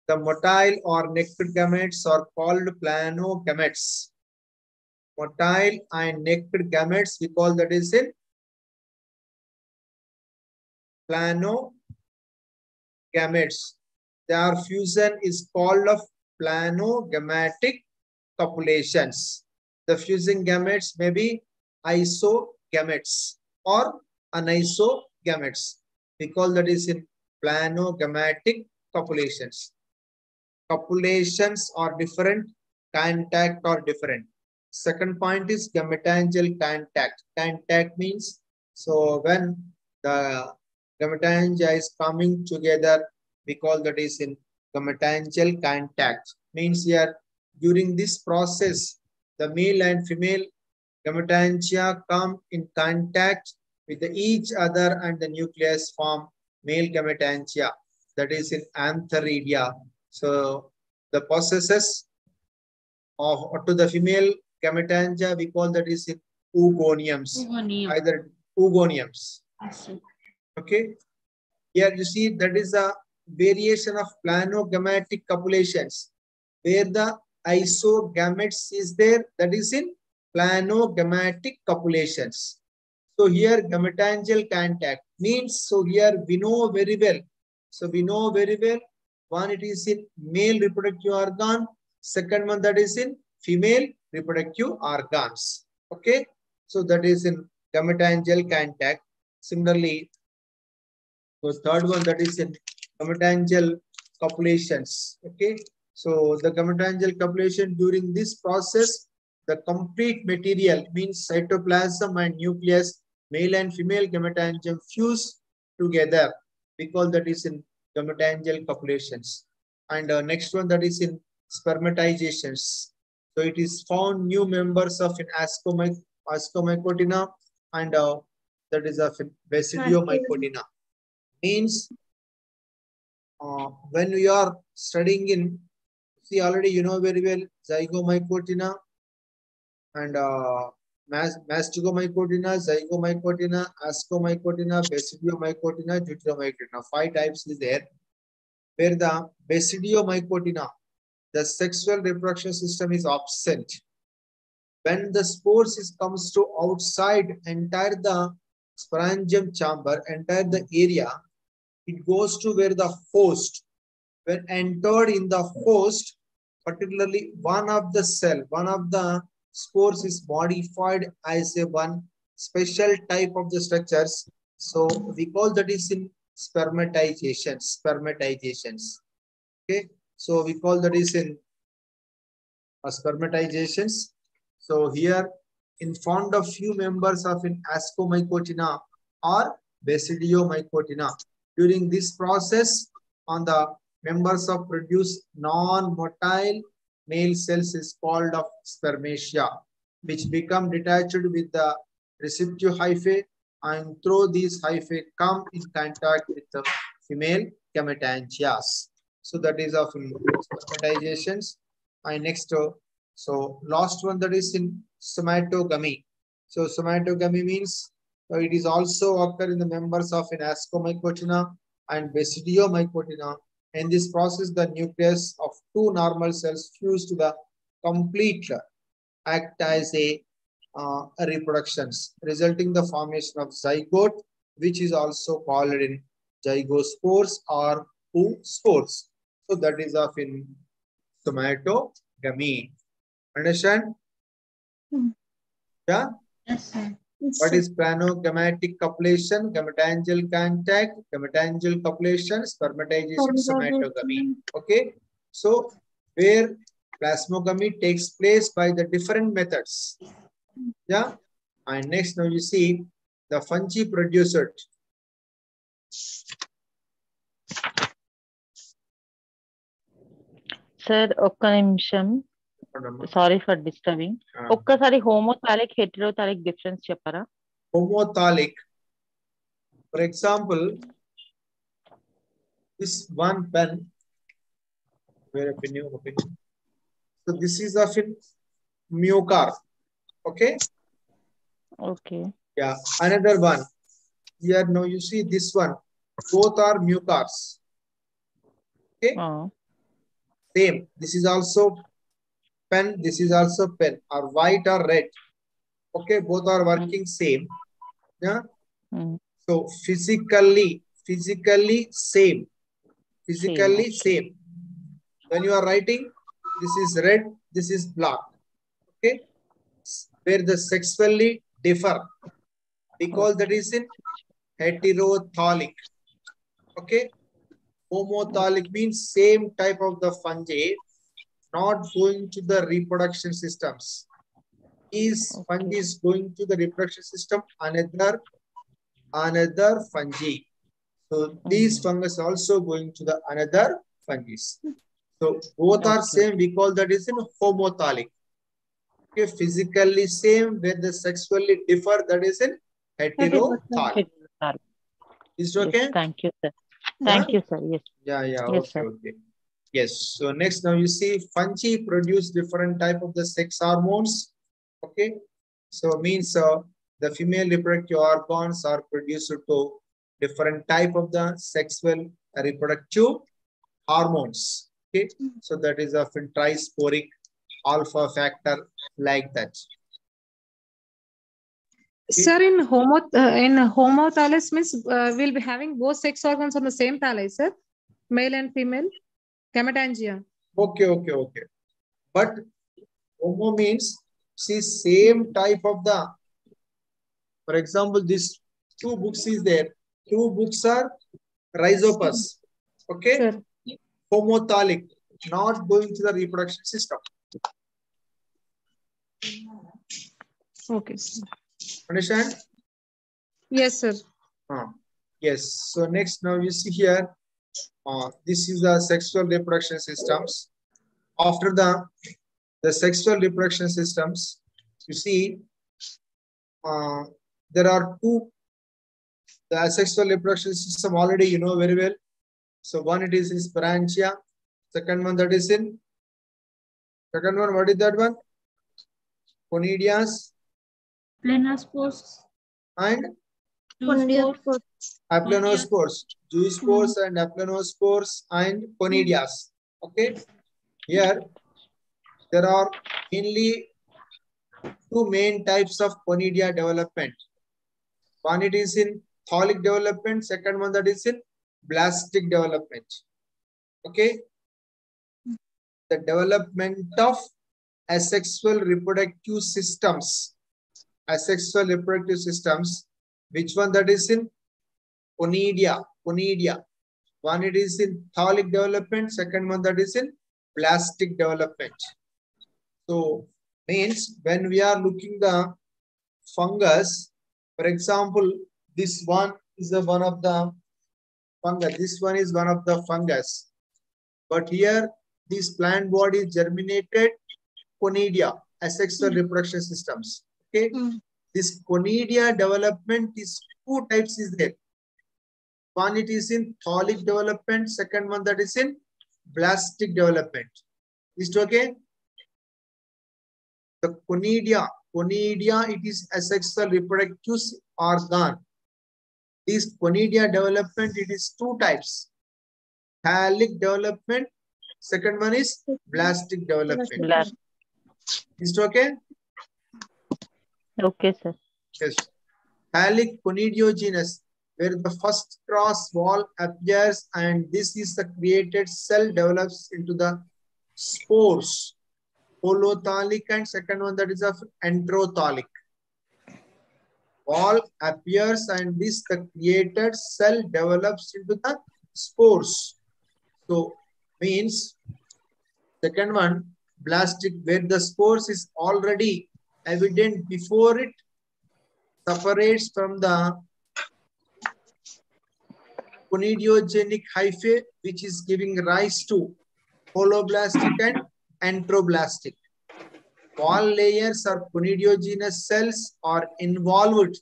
The motile or necked gametes are called planogametes. Motile and necked gametes we call that is in planogametes. Their fusion is called of planogametic copulations. The fusing gametes may be isogametes or anisogametes. We call that is in planogametic copulations. Copulations are different, contact are different. Second point is gametangial contact. Contact means so when the gametangia is coming together, we call that is in gametangial contact. Means here during this process, the male and female gametangia come in contact with each other and the nucleus form male gametangia. That is in antheridia. So the processes of to the female gametangia, we call that is in oogoniums, Oogonia. either oogoniums. Okay. Here you see that is a variation of planogametic copulations where the isogametes is there that is in planogametic copulations. So here gametangial contact means so here we know very well. So we know very well one it is in male reproductive organ, second one that is in female reproductive organs. Okay. So that is in gametangial contact. Similarly, so third one that is in gametangial copulations. Okay. So the gametangial copulation during this process, the complete material means cytoplasm and nucleus male and female gametangium fuse together. Call that is in gametangial copulations. And uh, next one that is in spermatizations. So it is found new members of ascomy ascomycotina and uh, that is of basidiomycotina. Means uh, when we are studying in, see already you know very well zygomycotina and uh, mas- mastigomycotina, zygomycotina, ascomycotina, basidiomycotina, deuteromycotina. Five types is there. Where the basidiomycotina, the sexual reproduction system is absent. When the spores comes to outside, entire the sporangium chamber, entire the area, it goes to where the host, when entered in the host, particularly one of the cell, one of the spores is modified as a one special type of the structures. So we call that is in spermatization, spermatizations. Okay, so we call that is in uh, spermatizations. So here in found of few members of an ascomycotina or basidiomycotina. During this process, on the members of produce non-motile male cells is called of spermatia, which become detached with the receptive hyphae and through these hyphae come in contact with the female gametangias. So that is of spermatizations. And next, uh, so last one that is in somatogamy. So somatogamy means uh, it is also occur in the members of an ascomycotina and basidiomycotina. In this process, the nucleus of two normal cells fuse to the complete act as a uh, reproductions, resulting the formation of zygote, which is also called in zygospores or oospores. So that is of in somatogamy. Understand? Hmm. Yeah. Yes, sir. What is planogametic copulation, gametangial contact, gametangial copulation, spermatization, somatogamy. Okay. So where plasmogamy takes place by the different methods. Yeah. And next now you see the fungi produce it. Sir ఒక్క నిమిషం sorry for disturbing Uh, ఒక్కసారి హోమోథాలిక్ హెట్రోథాలిక్ difference చెప్పరా homothalic. For example, this one pen, where a pen, a pen. So this is of in mucar. Okay. Okay Yeah. Another one. Here now you see this one. Both are mucars. Same. This is also pen. This is also pen. Or white or red. Okay. Both are working same. Yeah. Hmm. So physically, physically same. Physically same. When you are writing, this is red, this is black. Okay. Where the sexually differ. Because that is in heterothallic. Okay homothallic means same type of the fungi not going to the reproduction systems. Is okay. fungi is going to the reproduction system another another fungi. So these mm-hmm. fungus also going to the another fungi. So both are same. We call that is in homothallic. Okay, physically same, where the sexually differ. That is in heterothallic. Is okay? Yes, thank you, sir. Thank yeah? you, sir. Yes. Yeah, yeah. Yes, okay, sir. okay. Yes. So next, now you see fungi produce different type of the sex hormones. Okay. So means uh, the female reproductive organs are produced to different type of the sexual reproductive hormones. Okay. Mm. So that is a trisporic alpha factor like that. Sir, in homo uh, in homothalus means uh, we'll be having both sex organs on the same thallus, sir, male and female, gametangia. Okay, okay, okay. But homo means see same type of the. For example, this two books is there. Two books are rhizopus. Okay, Sir, homothallic, not going to the reproduction system. okay. sir. Understand? Yes, sir. Uh, yes. So next, now you see here, uh, this is the sexual reproduction systems. After the the sexual reproduction systems, you see, uh, there are two. The asexual reproduction system already you know very well. So one it is in sporangia, second one that is in. Second one, what is that one? Conidias Planospores. and zoospores, Aplanospores, zoospores and aplanospores and conidias. Okay. Here, there are mainly two main types of conidia development. One it is in thallic development, second one that is in blastic development. Okay. The development of asexual reproductive systems. Asexual reproductive systems which one that is in? Conidia conidia one it is in thallic development second one that is in blastic development. So means when we are looking the fungus for example this one is the one of the fungus this one is one of the fungus. But here this plant body germinated conidia asexual reproduction systems okay Mm. this conidia development is two types is there. One it is in thallic development, second one that is in blastic development. Is it okay? The conidia, conidia, it is asexual reproductive organ. This conidia development, it is two types. Thallic development, second one is blastic development. Blast. Is it okay? Okay, sir. Yes. Thallic conidiogenous, where the first cross wall appears and this is the created cell develops into the spores. Holothallic and second one that is of enterothallic. Wall appears and this the created cell develops into the spores. So means second one blastic where the spores is already evident before it separates from the conidiogenic hyphae, which is giving rise to holoblastic and enteroblastic. Wall layers or conidiogenous cells are involved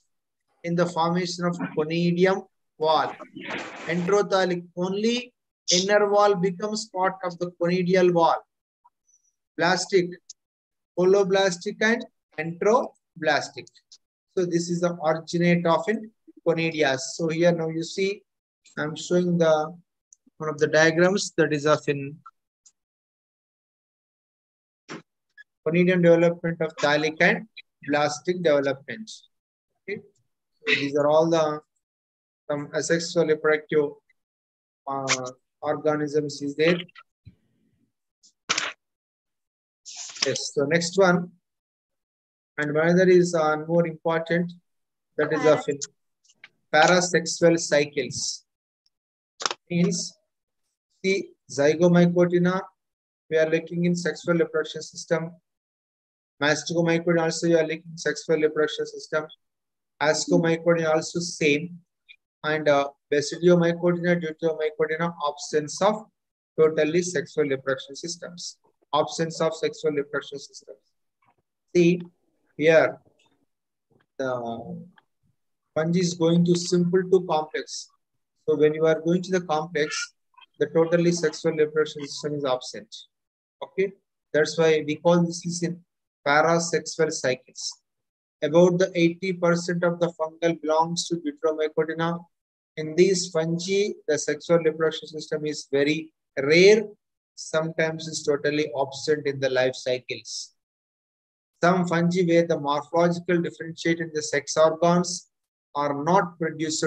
in the formation of conidium wall. Enterothallic only inner wall becomes part of the conidial wall. Blastic, holoblastic and enteroblastic. So this is the originate of in conidias. So here now you see I'm showing the one of the diagrams that is of in conidian development of thallic and blastic development. Okay. So these are all the some asexual reproductive uh, organisms is there. Yes, so next one and another is uh, more important that is of parasexual cycles. Means the zygomycotina we are looking in sexual reproduction system. Mastigomycotina also you are looking sexual reproduction system. Ascomycotina also same. And uh, basidiomycotina deuteromycotina absence of totally sexual reproduction systems. Absence of sexual reproduction systems. See here the fungi is going to simple to complex so when you are going to the complex, the totally sexual reproduction system is absent. Okay, that's why we call this is in parasexual cycles. About the 80% of the fungal belongs to Deuteromycotina. In these fungi, the sexual reproduction system is very rare. Sometimes it's totally absent in the life cycles. Some fungi where the morphological differentiate in the sex organs are not produced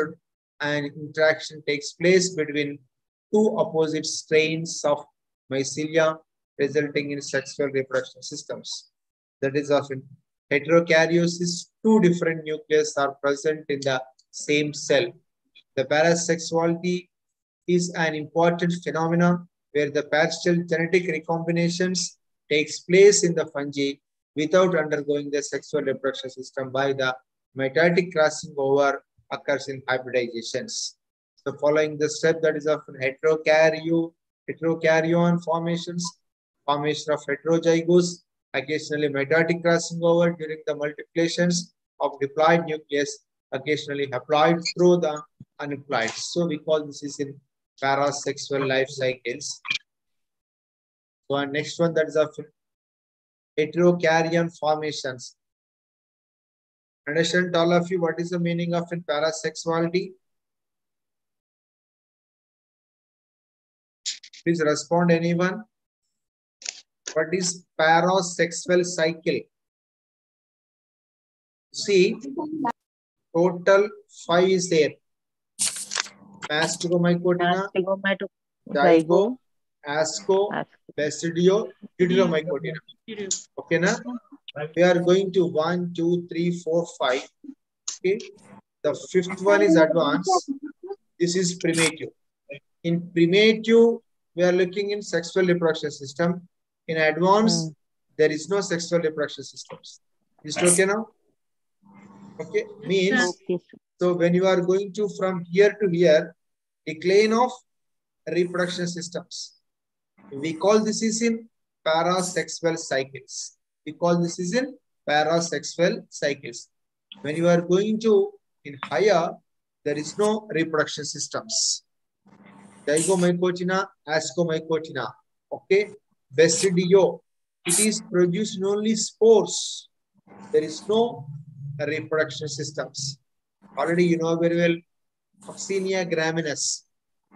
and interaction takes place between two opposite strains of mycelia resulting in sexual reproduction systems. That is often heterokaryosis, two different nucleus are present in the same cell. The parasexuality is an important phenomenon where the partial genetic recombinations takes place in the fungi without undergoing the sexual reproduction system by the mitotic crossing over occurs in hybridizations. So following the step that is of heterokaryo, heterokaryon formations, formation of heterozygous, occasionally mitotic crossing over during the multiplications of diploid nucleus, occasionally haploid through the aneuploid. So we call this is in parasexual life cycles. So our next one that is of heterokaryon formations. Understand all of you what is the meaning of in parasexuality? Please respond anyone. What is parasexual cycle? See, total five is there. Mastigomycotina, Mastigomato- Zygo, Asco. Basidio, Deuteromycotina. Okay, na? We are going to one, two, three, four, five. Okay. The fifth one is advanced. This is primitive. In primitive, we are looking in sexual reproduction system. In advanced, hmm. there is no sexual reproduction systems. Is it okay now? Okay, means so when you are going to from here to here, decline of reproduction systems. We call this is in parasexual cycles. We call this is in parasexual cycles. When you are going to in higher, there is no reproduction systems. Zygomycotina, Ascomycotina. Okay. Basidio. It is produced only spores. There is no reproduction systems. Already you know very well, Puccinia graminis.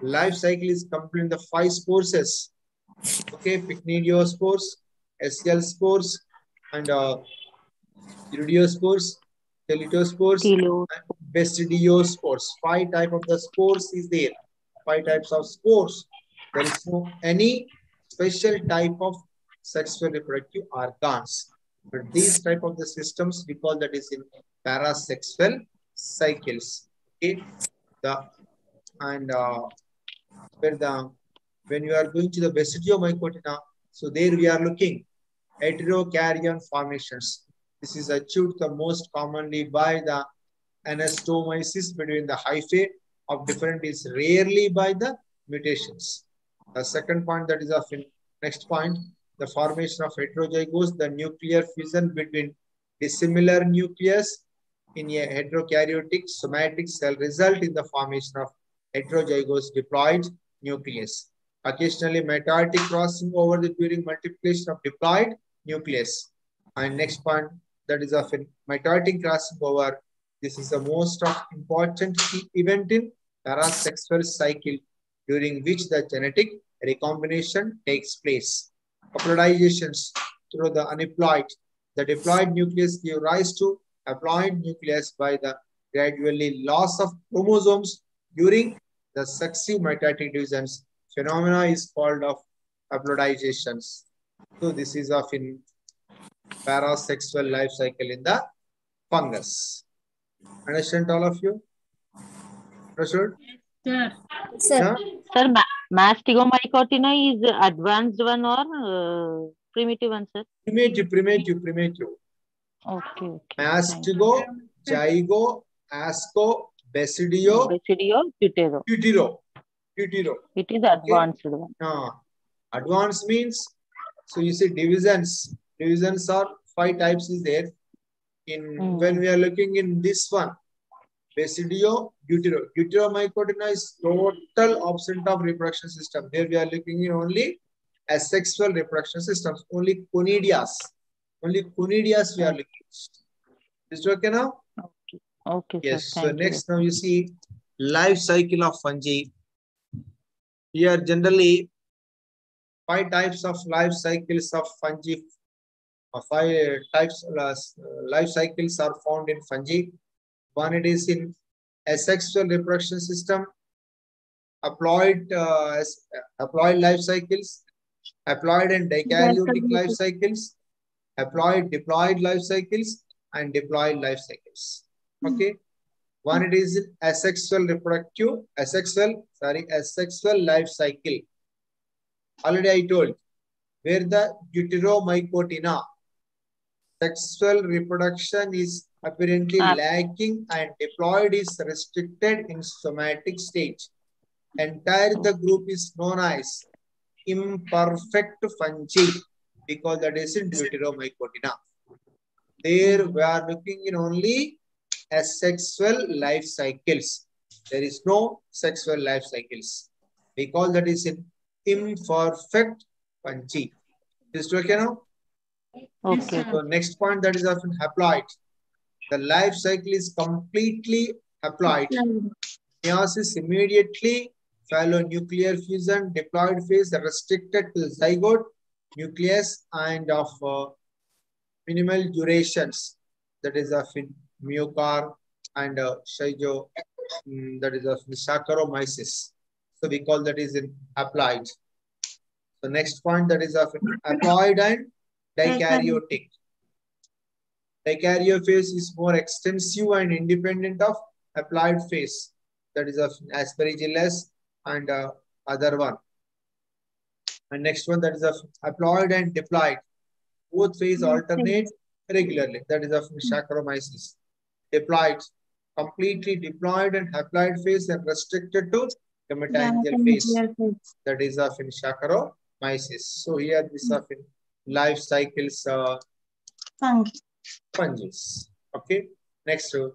Life cycle is complete in the five spores. Okay, pycnidiospores, SL spores, and uh, urediospores, teleutospores, Kilo. basidiospores. Five type of the spores is there. Five types of spores. There is no any special type of sexual reproductive organs. But these type of the systems we call that is in parasexual cycles. Okay. The and uh, where the when you are going to the basidiomycotina, so there we are looking heterokaryon formations. This is achieved the most commonly by the anastomosis between the hyphae of different is rarely by the mutations. The second point that is of next point, the formation of heterozygous, the nuclear fusion between dissimilar nucleus in a heterokaryotic somatic cell result in the formation of heterozygous diploid nucleus. Occasionally mitotic crossing over the during multiplication of diploid nucleus. And next point that is of mitotic crossing over. This is the most of important event in parasexual cycle during which the genetic recombination takes place. Haploidizations through the aneuploid. The diploid nucleus give rise to haploid nucleus by the gradually loss of chromosomes during the successive mitotic divisions. Phenomena is called of haploidizations. So this is of in parasexual life cycle in the fungus. Understand all of you? Understood? Sir, Sir, Huh? Sir, ma mastigomycotina is advanced one or uh, primitive one, sir? Primitive, primitive, primitive. Okay, okay. Mastigo, Zygo, Asco, Basidio, Basidio, Deutero. Deutero. It is advanced one. Uh, advanced means, so you see divisions. Divisions are five types is there. In Hmm. when we are looking in this one, Basidio, Deutero. Deuteromycotina is total absent of reproduction system. There we are looking in only asexual reproduction systems, only conidias. Only conidias we are looking. Is it okay now? Okay, okay Yes. sir. So Thank you. next now you see life cycle of fungi. Here generally five types of life cycles of fungi. uh, Five types of uh, life cycles are found in fungi. One it is in asexual reproduction system, haploid uh, haploid life cycles, haploid and dikaryotic life cycles, haploid diploid life cycles, and diploid life cycles. Okay. One it is asexual reproductive, asexual, sorry, asexual life cycle. Already I told where the deuteromycotina sexual reproduction is apparently Ah. lacking and diploid is restricted in somatic stage. Entire the group is known as imperfect fungi because that is in Deuteromycotina. There we are looking in only asexual life cycles. There is no sexual life cycles. We call that is in imperfect fungi. Is it okay now? Okay. So next point that is often haploid. The life cycle is completely haploid. Meiosis immediately follow nuclear fusion, diploid phase restricted to the zygote, nucleus, and of uh, minimal durations. That is of in Mucor and uh, shigo, mm, that is of Saccharomyces. So we call that is in haploid. So next point that is of haploid and dikaryotic. Dikaryophase is more extensive and independent of applied phase. That is of aspergillus and uh, other one. And next one that is of haploid and diploid. Both phase alternate regularly. That is of Saccharomyces. Diploid, completely diploid and haploid phase and restricted to the gametangial phase. That is of in Saccharomyces. So here this of in life cycles uh, fungi. fungi. Okay. Next, uh,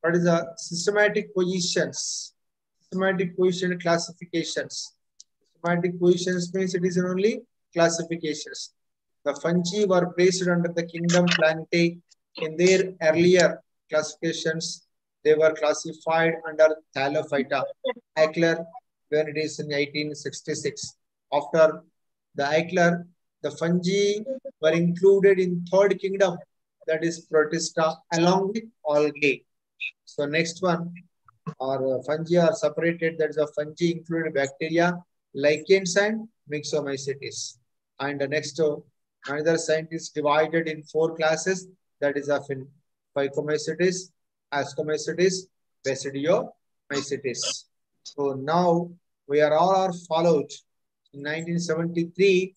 what is the systematic positions? Systematic position classifications. Systematic positions means it is only classifications. The fungi were placed under the kingdom Plantae in their earlier classifications. They were classified under Thallophyta. Eichler, when it is in 1866. After the Eichler, the fungi were included in third kingdom that is protista along with algae. So next one, our fungi are separated. That is a fungi included bacteria, lichens and myxomycetes. And the next, another scientist divided in four classes. That is in Phycomycetes, Ascomycetes, Basidiomycetes. So now we are all are followed. In 1973,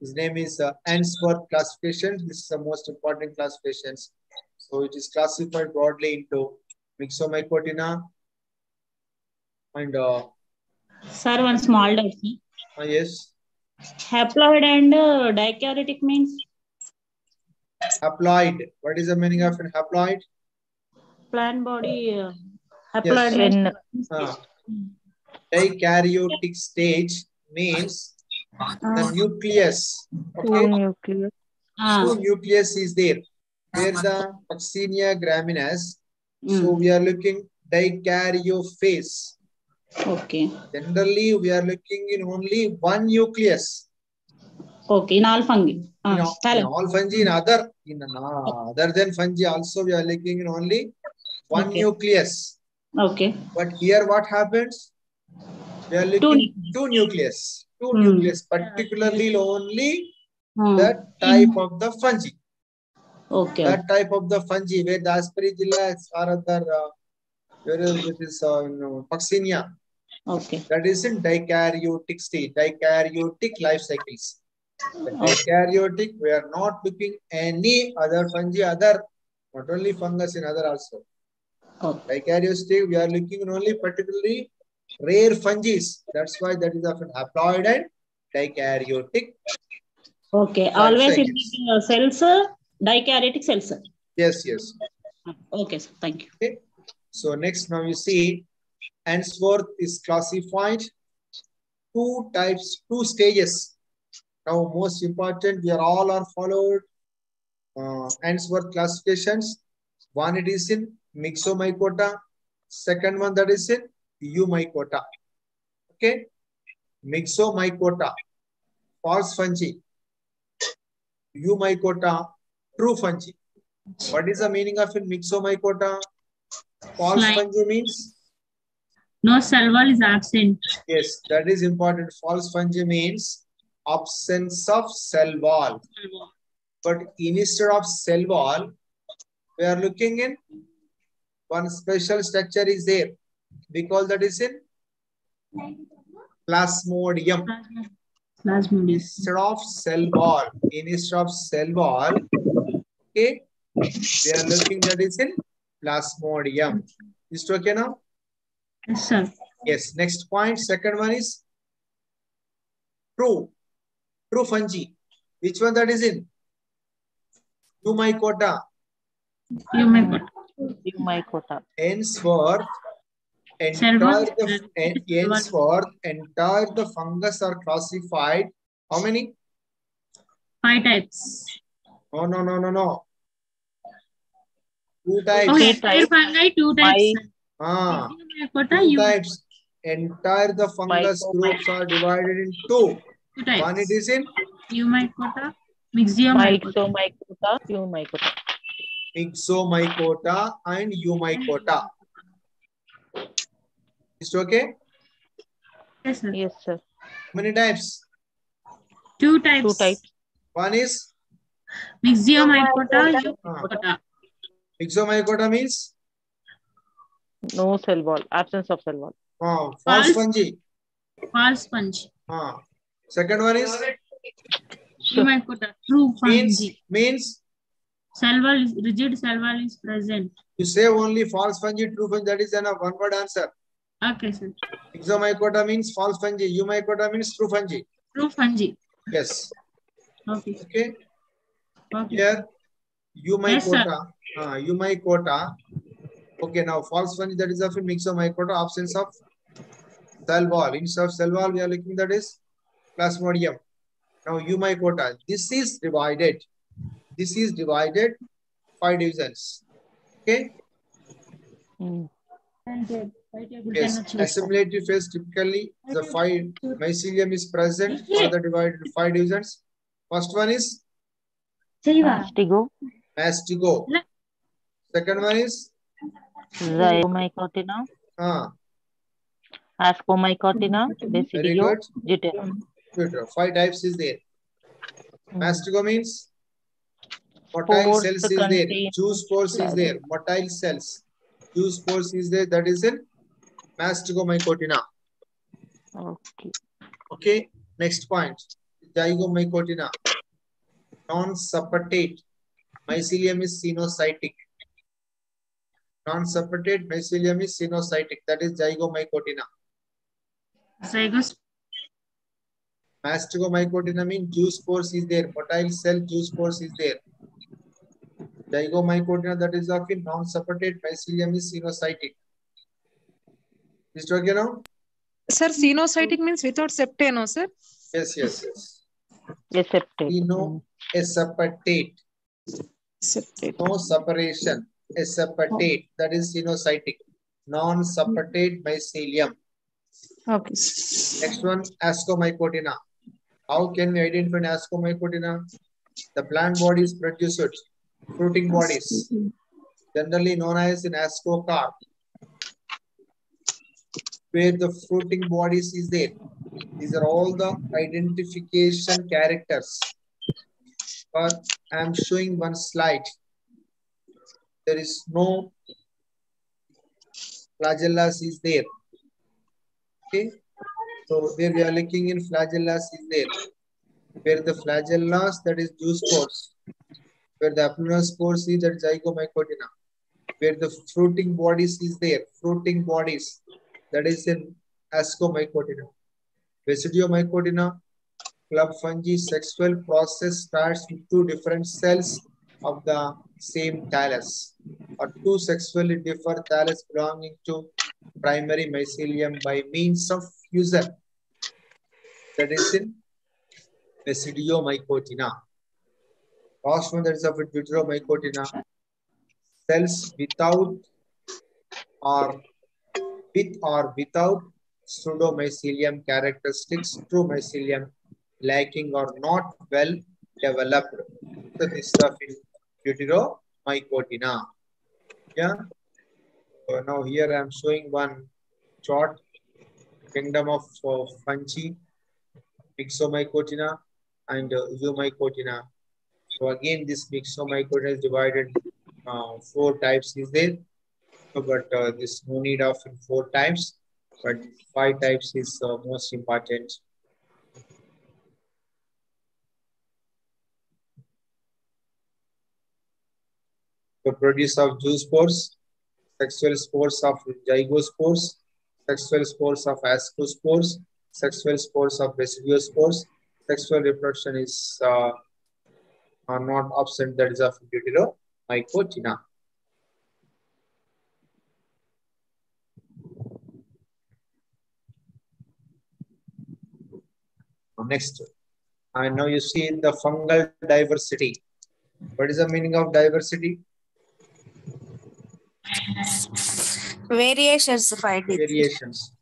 his name is uh, Ainsworth classification. This is the most important classifications. So it is classified broadly into Myxomycotina and uh, Sir, one small uh, yes, Haploid and uh, dikaryotic means haploid. What is the meaning of an haploid? plant body. Uh, haploid Yes. In Uh, dikaryotic stage means the uh, nucleus. two Okay, nucleus. ah, two nucleus is there. Where the Puccinia graminis. So mm, we are looking dikaryophase. okay. Generally, we are looking in only one nucleus. Okay, in all fungi. In, Ah, all, in all fungi, in other, in uh, other than fungi, also we are looking in only one Okay. nucleus. Okay. But here, what happens? We are Two looking two nucleus, two Hmm. nucleus, particularly only Hmm. that type of the fungi. Okay. That type of the fungi where the aspergillus or other, uh, where is it is uh, no, Puccinia, Okay. that is in dikaryotic state, dikaryotic life cycles. The dikaryotic, we are not looking any other fungi, other, not only fungus in other also. Okay. Dikaryotic, we are looking only particularly rare fungi. That's why that is often haploid and dikaryotic. Okay. Life Always it uh, cells, dikaryotic cells. Yes, yes. Okay, sir. Thank you. Okay. So next now you see Ainsworth is classified two types, two stages. Now most important, we are all are followed uh, Ainsworth classifications. One it is in Myxomycota. Second one that is in Eumycota. Okay. Myxomycota, false fungi. Eumycota, true fungi. What is the meaning of in Myxomycota? False Like- fungi means No cell wall is absent. Yes, that is important. False fungi means absence of cell wall. But instead of cell wall, we are looking in one special structure is there. We call that is in plasmodium. Plasmodium. Instead of cell wall, instead of cell wall, okay, We are looking that is in Plasmodium. Is it okay now? Yes, sir. Yes. Next point. Second one is true. True fungi. Which one that is in? Eumycota. You may put. Eumycota. Henceforth, entire Selvas- the, en- henceforth, entire the fungus are classified. How many? Five types. No, no, no, no, no. Two types. Three entire types. fungi, two types. Ah, two types. Entire the fungus groups are divided in two. Two types. One it is in Eumycota, Myxomycota. Myxomycota, Eumycota. Myxomycota and Eumycota. Is it okay? Yes, sir. Yes, sir. How many types? Two types. Two types. One is Myxomycota, Eumycota. Myxomycota means No cell wall. Absence of cell wall. ah, false False. fungi. False sponge. Ah. Second one is Eumycota, true means means wall is rigid wall is present. you say only false fungi, true fungi. That is enough. One word answer. Okay, sir. Myxomycota means false fungi. Eumycota means true fungi. True fungi. Yes. Okay. Okay. Okay. Here, Yes, sir. Eumycota. Uh, eumycota. Okay. Now false fungi. That is of Myxomycota. Absence of cell wall. Instead of cell wall, we are looking that is Plasmodium. Now Eumycota. This is divided. This is divided five divisions. Okay. Mm. Yes, assimilative phase typically the five mycelium is present further divided into five divisions. First one is Mastigo, mastigo. Second one is Zygomycotina, ah, Ascomycotina, very Basidio, good. Gitera. Good. Five types is there. Mm. Mastigo means motile Spores cells is there. contain- Zoospores is there. Motile cells. Zoospores is there. That is in mastigomycotina. Okay. Okay. Next point. Zygomycotina. Non-septate. Mycelium is cenocytic. Non-septate mycelium is cenocytic. That is zygomycotina. Zygos Mastigomycotina means zoospores is there. Motile cell zoospores is there. Zygomycotina that is of in non-septate mycelium is cenocytic. Is it okay now? Sir, cenocytic means without septate, no, sir? Yes, yes, yes. Aseptate. Ceno aseptate. Septate. No separation. Aseptate. That is cenocytic. Non-septate mycelium. Okay. sir. Next one, Ascomycotina. How can we identify Ascomycotina? The plant bodies produce it. Fruiting bodies, generally known as an ascocarp, where the fruiting bodies is there. These are all the identification characters. But I am showing one slide. There is no flagellas is there. Okay. So where we are looking in flagellas is there. Where the flagellas that is zoospores. Where the aplanospores is that zygomycotina. Where the fruiting bodies is there. Fruiting bodies that is in ascomycotina. Basidiomycotina, club fungi sexual process starts with two different cells of the same thallus or two sexually different thallus belonging to primary mycelium by means of fusion. That is in Basidiomycotina. Last that is of. Cells without or with or without pseudomycelium characteristics, true mycelium lacking or not well developed. So this stuff Deuteromycotina. Yeah. So now here I am showing one chart. Kingdom of uh, fungi, Myxomycotina and uh, Eumycotina. So again, this Myxomycotina is divided uh, four types is there. But uh, this no need of four types, but five types is uh, most important. the produce of zoospores, sexual spores of zygospores, sexual spores of ascospores, sexual spores of basidiospores. Sexual reproduction is uh, are not absent, that is of deuteromycotina. Next, and now you see the fungal diversity. What is the meaning of diversity? Variations find it. Variations.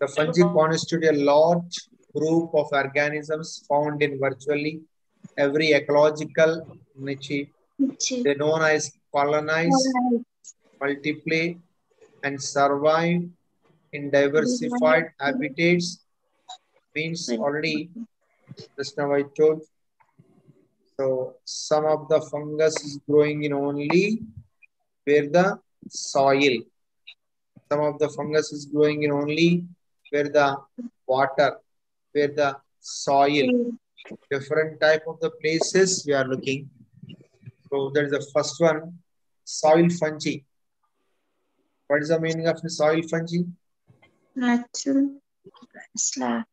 The fungi constitute a large group of organisms found in virtually every ecological niche. They known as colonize, multiply, and survive in diversified habitats. Means already, just now I told. So some of the fungus is growing in only where the soil. Some of the fungus is growing in only where the water, where the soil, hmm. different type of the places we are looking. So that is the first one, soil fungi. What is the meaning of the soil fungi? Natural slab.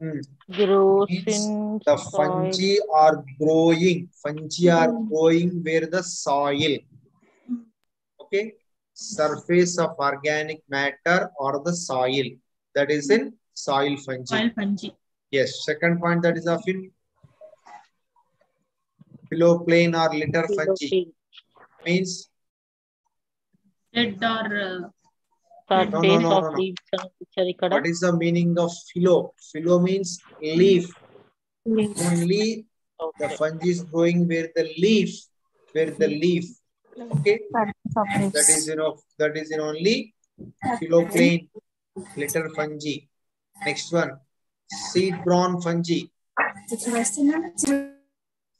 Hmm. Grows Means in The soil. fungi are growing. Fungi are hmm. growing where the soil. Hmm. Okay surface of organic matter or the soil. That is in soil fungi. Soil fungi. Yes. Second point that is of in plane or litter fungi. Means? Dead or... Uh... No, no, no, no, no. What is the meaning of phyllo? Phyllo means leaf. Only the fungi is growing where the leaf, where the leaf Okay. That is you know that is in only phylloplane litter fungi. Next one, seed borne fungi.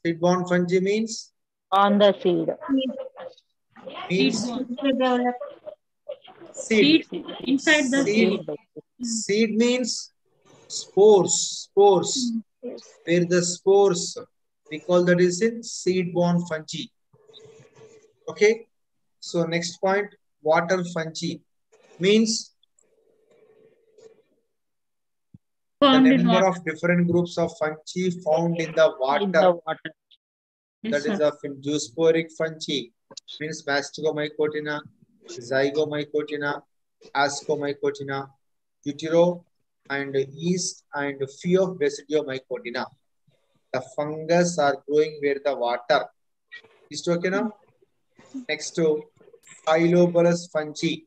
Seed borne fungi means on the seed. means seed seed. seed inside the Seed. seed. Seed means spores. Spores. Where the spores we call that is in seed borne fungi. Okay. So next point, water fungi means the Found in number water. of different groups of fungi found in the In water. the water. Yes, that is of zoosporic fungi means mastigomycotina, zygomycotina, ascomycotina, utero, and yeast and few of basidiomycotina. The fungus are growing where the water. Is it okay now? Next to Phyllobolus fungi.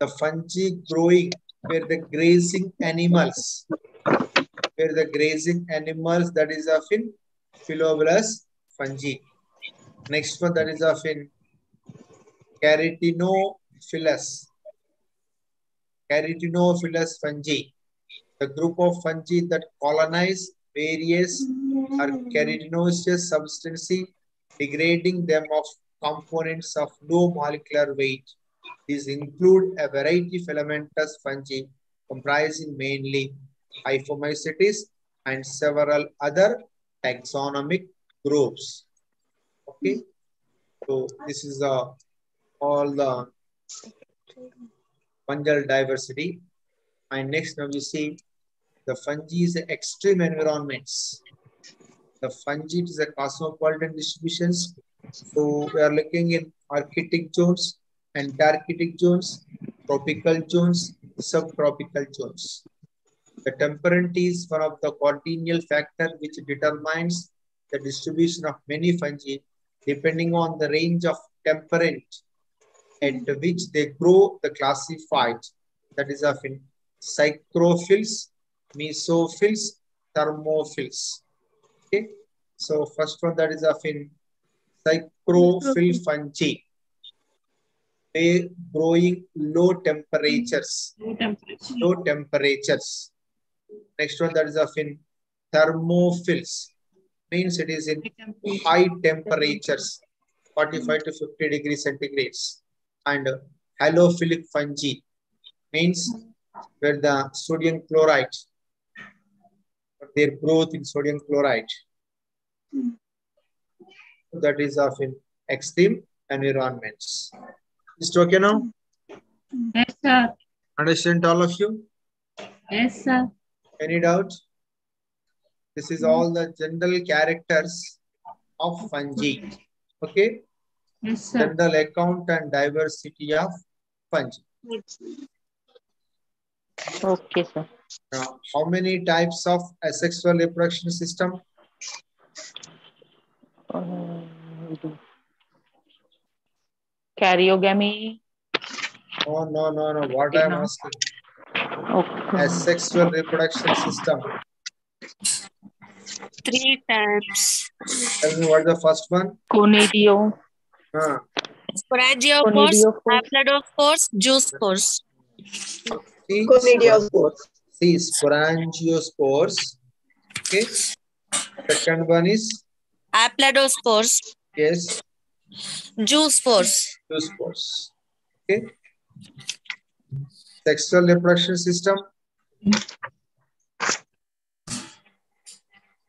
The fungi growing where the grazing animals, where the grazing animals that is of in Phyllobolus fungi. Next one that is of in Keratinophilous. Keratinophilous fungi. The group of fungi that colonize various or caryatinogenous substances, degrading them of components of low molecular weight. These include a variety of filamentous fungi comprising mainly Hyphomycetes and several other taxonomic groups. Okay, so this is uh, all the fungal diversity. And next now we see the fungi's extreme environments. The fungi is a cosmopolitan distributions. So we are looking in Arctic zones, Antarctic zones, tropical zones, subtropical zones. The temperate is one of the cardinal factor which determines the distribution of many fungi depending on the range of temperate at which they grow the classified that is of psychrophils, mesophils, thermophils. Okay, so first one that is of in psychrophil fungi. They growing low temperatures Low temperature. low temperatures. Next one that is of in thermophils means it is in high temperatures 45 to 50 degrees centigrades and halophilic fungi means where the sodium chloride their growth in sodium chloride hmm. that is of in extreme environments. Is it okay now? Yes, sir. Understand all of you? Yes, sir. Any doubt? This is all the general characters of fungi. Okay? Yes, sir. General account and diversity of fungi. Okay, sir. Now, how many types of asexual reproduction system? Uh, Karyogamy. Oh, no, no, no. What I'm asking. Okay. Asexual reproduction system. Three types. Tell me what the first one? Conidio. Huh. Sporangiospores, Conidiophores. Aplodophores, Zoospores. See, Conidiospores. See, sporangiospores. Okay. Second one is, Aplodospores, yes, Zoospores. two spores. Okay. Sexual reproduction system.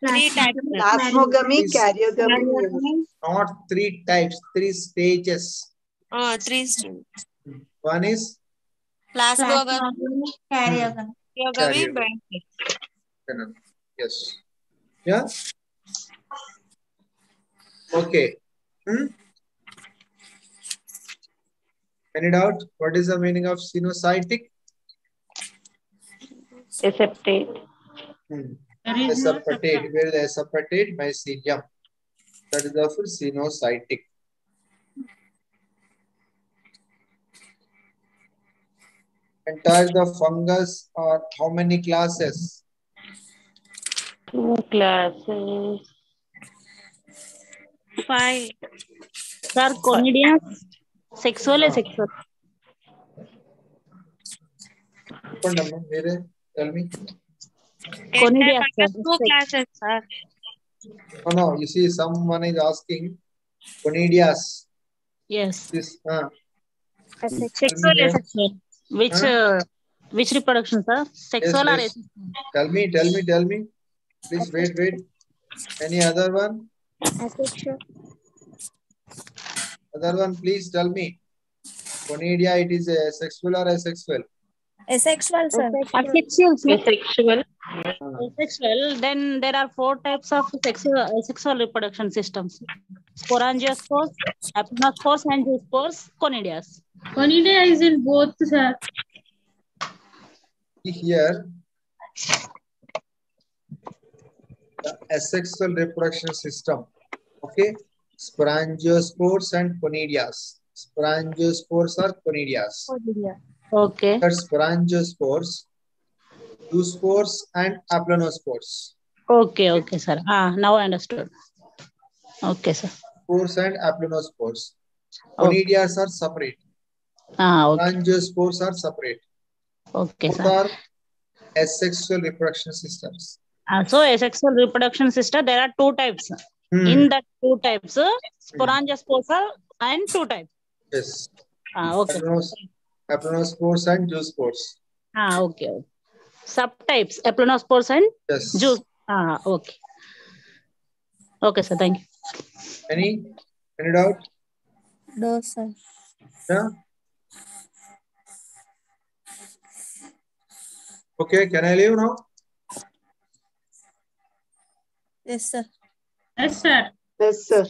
Three types. Plasmogamy, karyogamy. Not three types, three stages. Oh, three strings. One is Plasmogamy, Karyogamy. Karyogamy, Karyogamy. Branching. Canon. Yes. Yeah. Okay. Hmm? Any doubt? What is the meaning of cenocytic? Aseptate. Hmm. There is no Aseptate. Where the aseptate mycelium. That is therefore cenocytic. entire the fungus are how many classes? Two classes. Five. Sir, conidia sexual is ah. sexual. Tell me. Conidia, sir. Two classes, sir. Oh, no, you see, someone is asking conidias. Yes. This, uh, sexual or sexual. Which Huh? uh, which reproduction, sir? Sexual or yes. tell me, tell me, tell me. Please wait, wait. Any other one? Asexual. Other one, please tell me. Conidia, it is a sexual or asexual? Asexual, sir. Asexual, sir. Asexual. Asexual. Then there are four types of sexual uh, asexual reproduction systems: sporangiospores, aplanospores, and zoospores, conidias. Conidia is in both, sir. Here, the asexual reproduction system. Okay, sporangiospores and conidias. Sporangiospores are conidias. Okay. That's sporangiospores, zoospores, and aplanospores. Okay. Okay, sir. Ah, now I understood. Okay, sir. Spores and aplanospores. Okay. Conidias are separate. Ah, okay. Sporangiospores are separate. Okay, Both sir. are asexual reproduction systems. Ah, so asexual reproduction system, there are two types. Hmm, In that two types, sporangiospores are and two types. Yes. Ah, okay. Aplonospores and zoospores. Ah, okay. okay. Subtypes, aplanospores and Yes. juice. Ah, okay. Okay, sir. Thank you. Any? Any doubt? No, sir. Yeah. Okay, can I leave now? Yes, sir. Yes, sir. Yes, sir.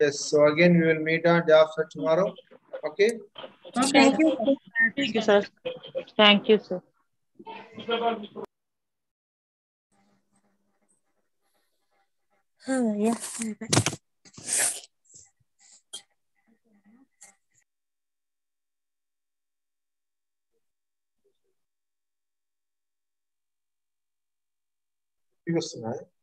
Yes. So again, we will meet on day after tomorrow. Okay. Okay. Thank you. Thank you, sir. Thank you, sir. Oh, yeah. Yes, ma'am.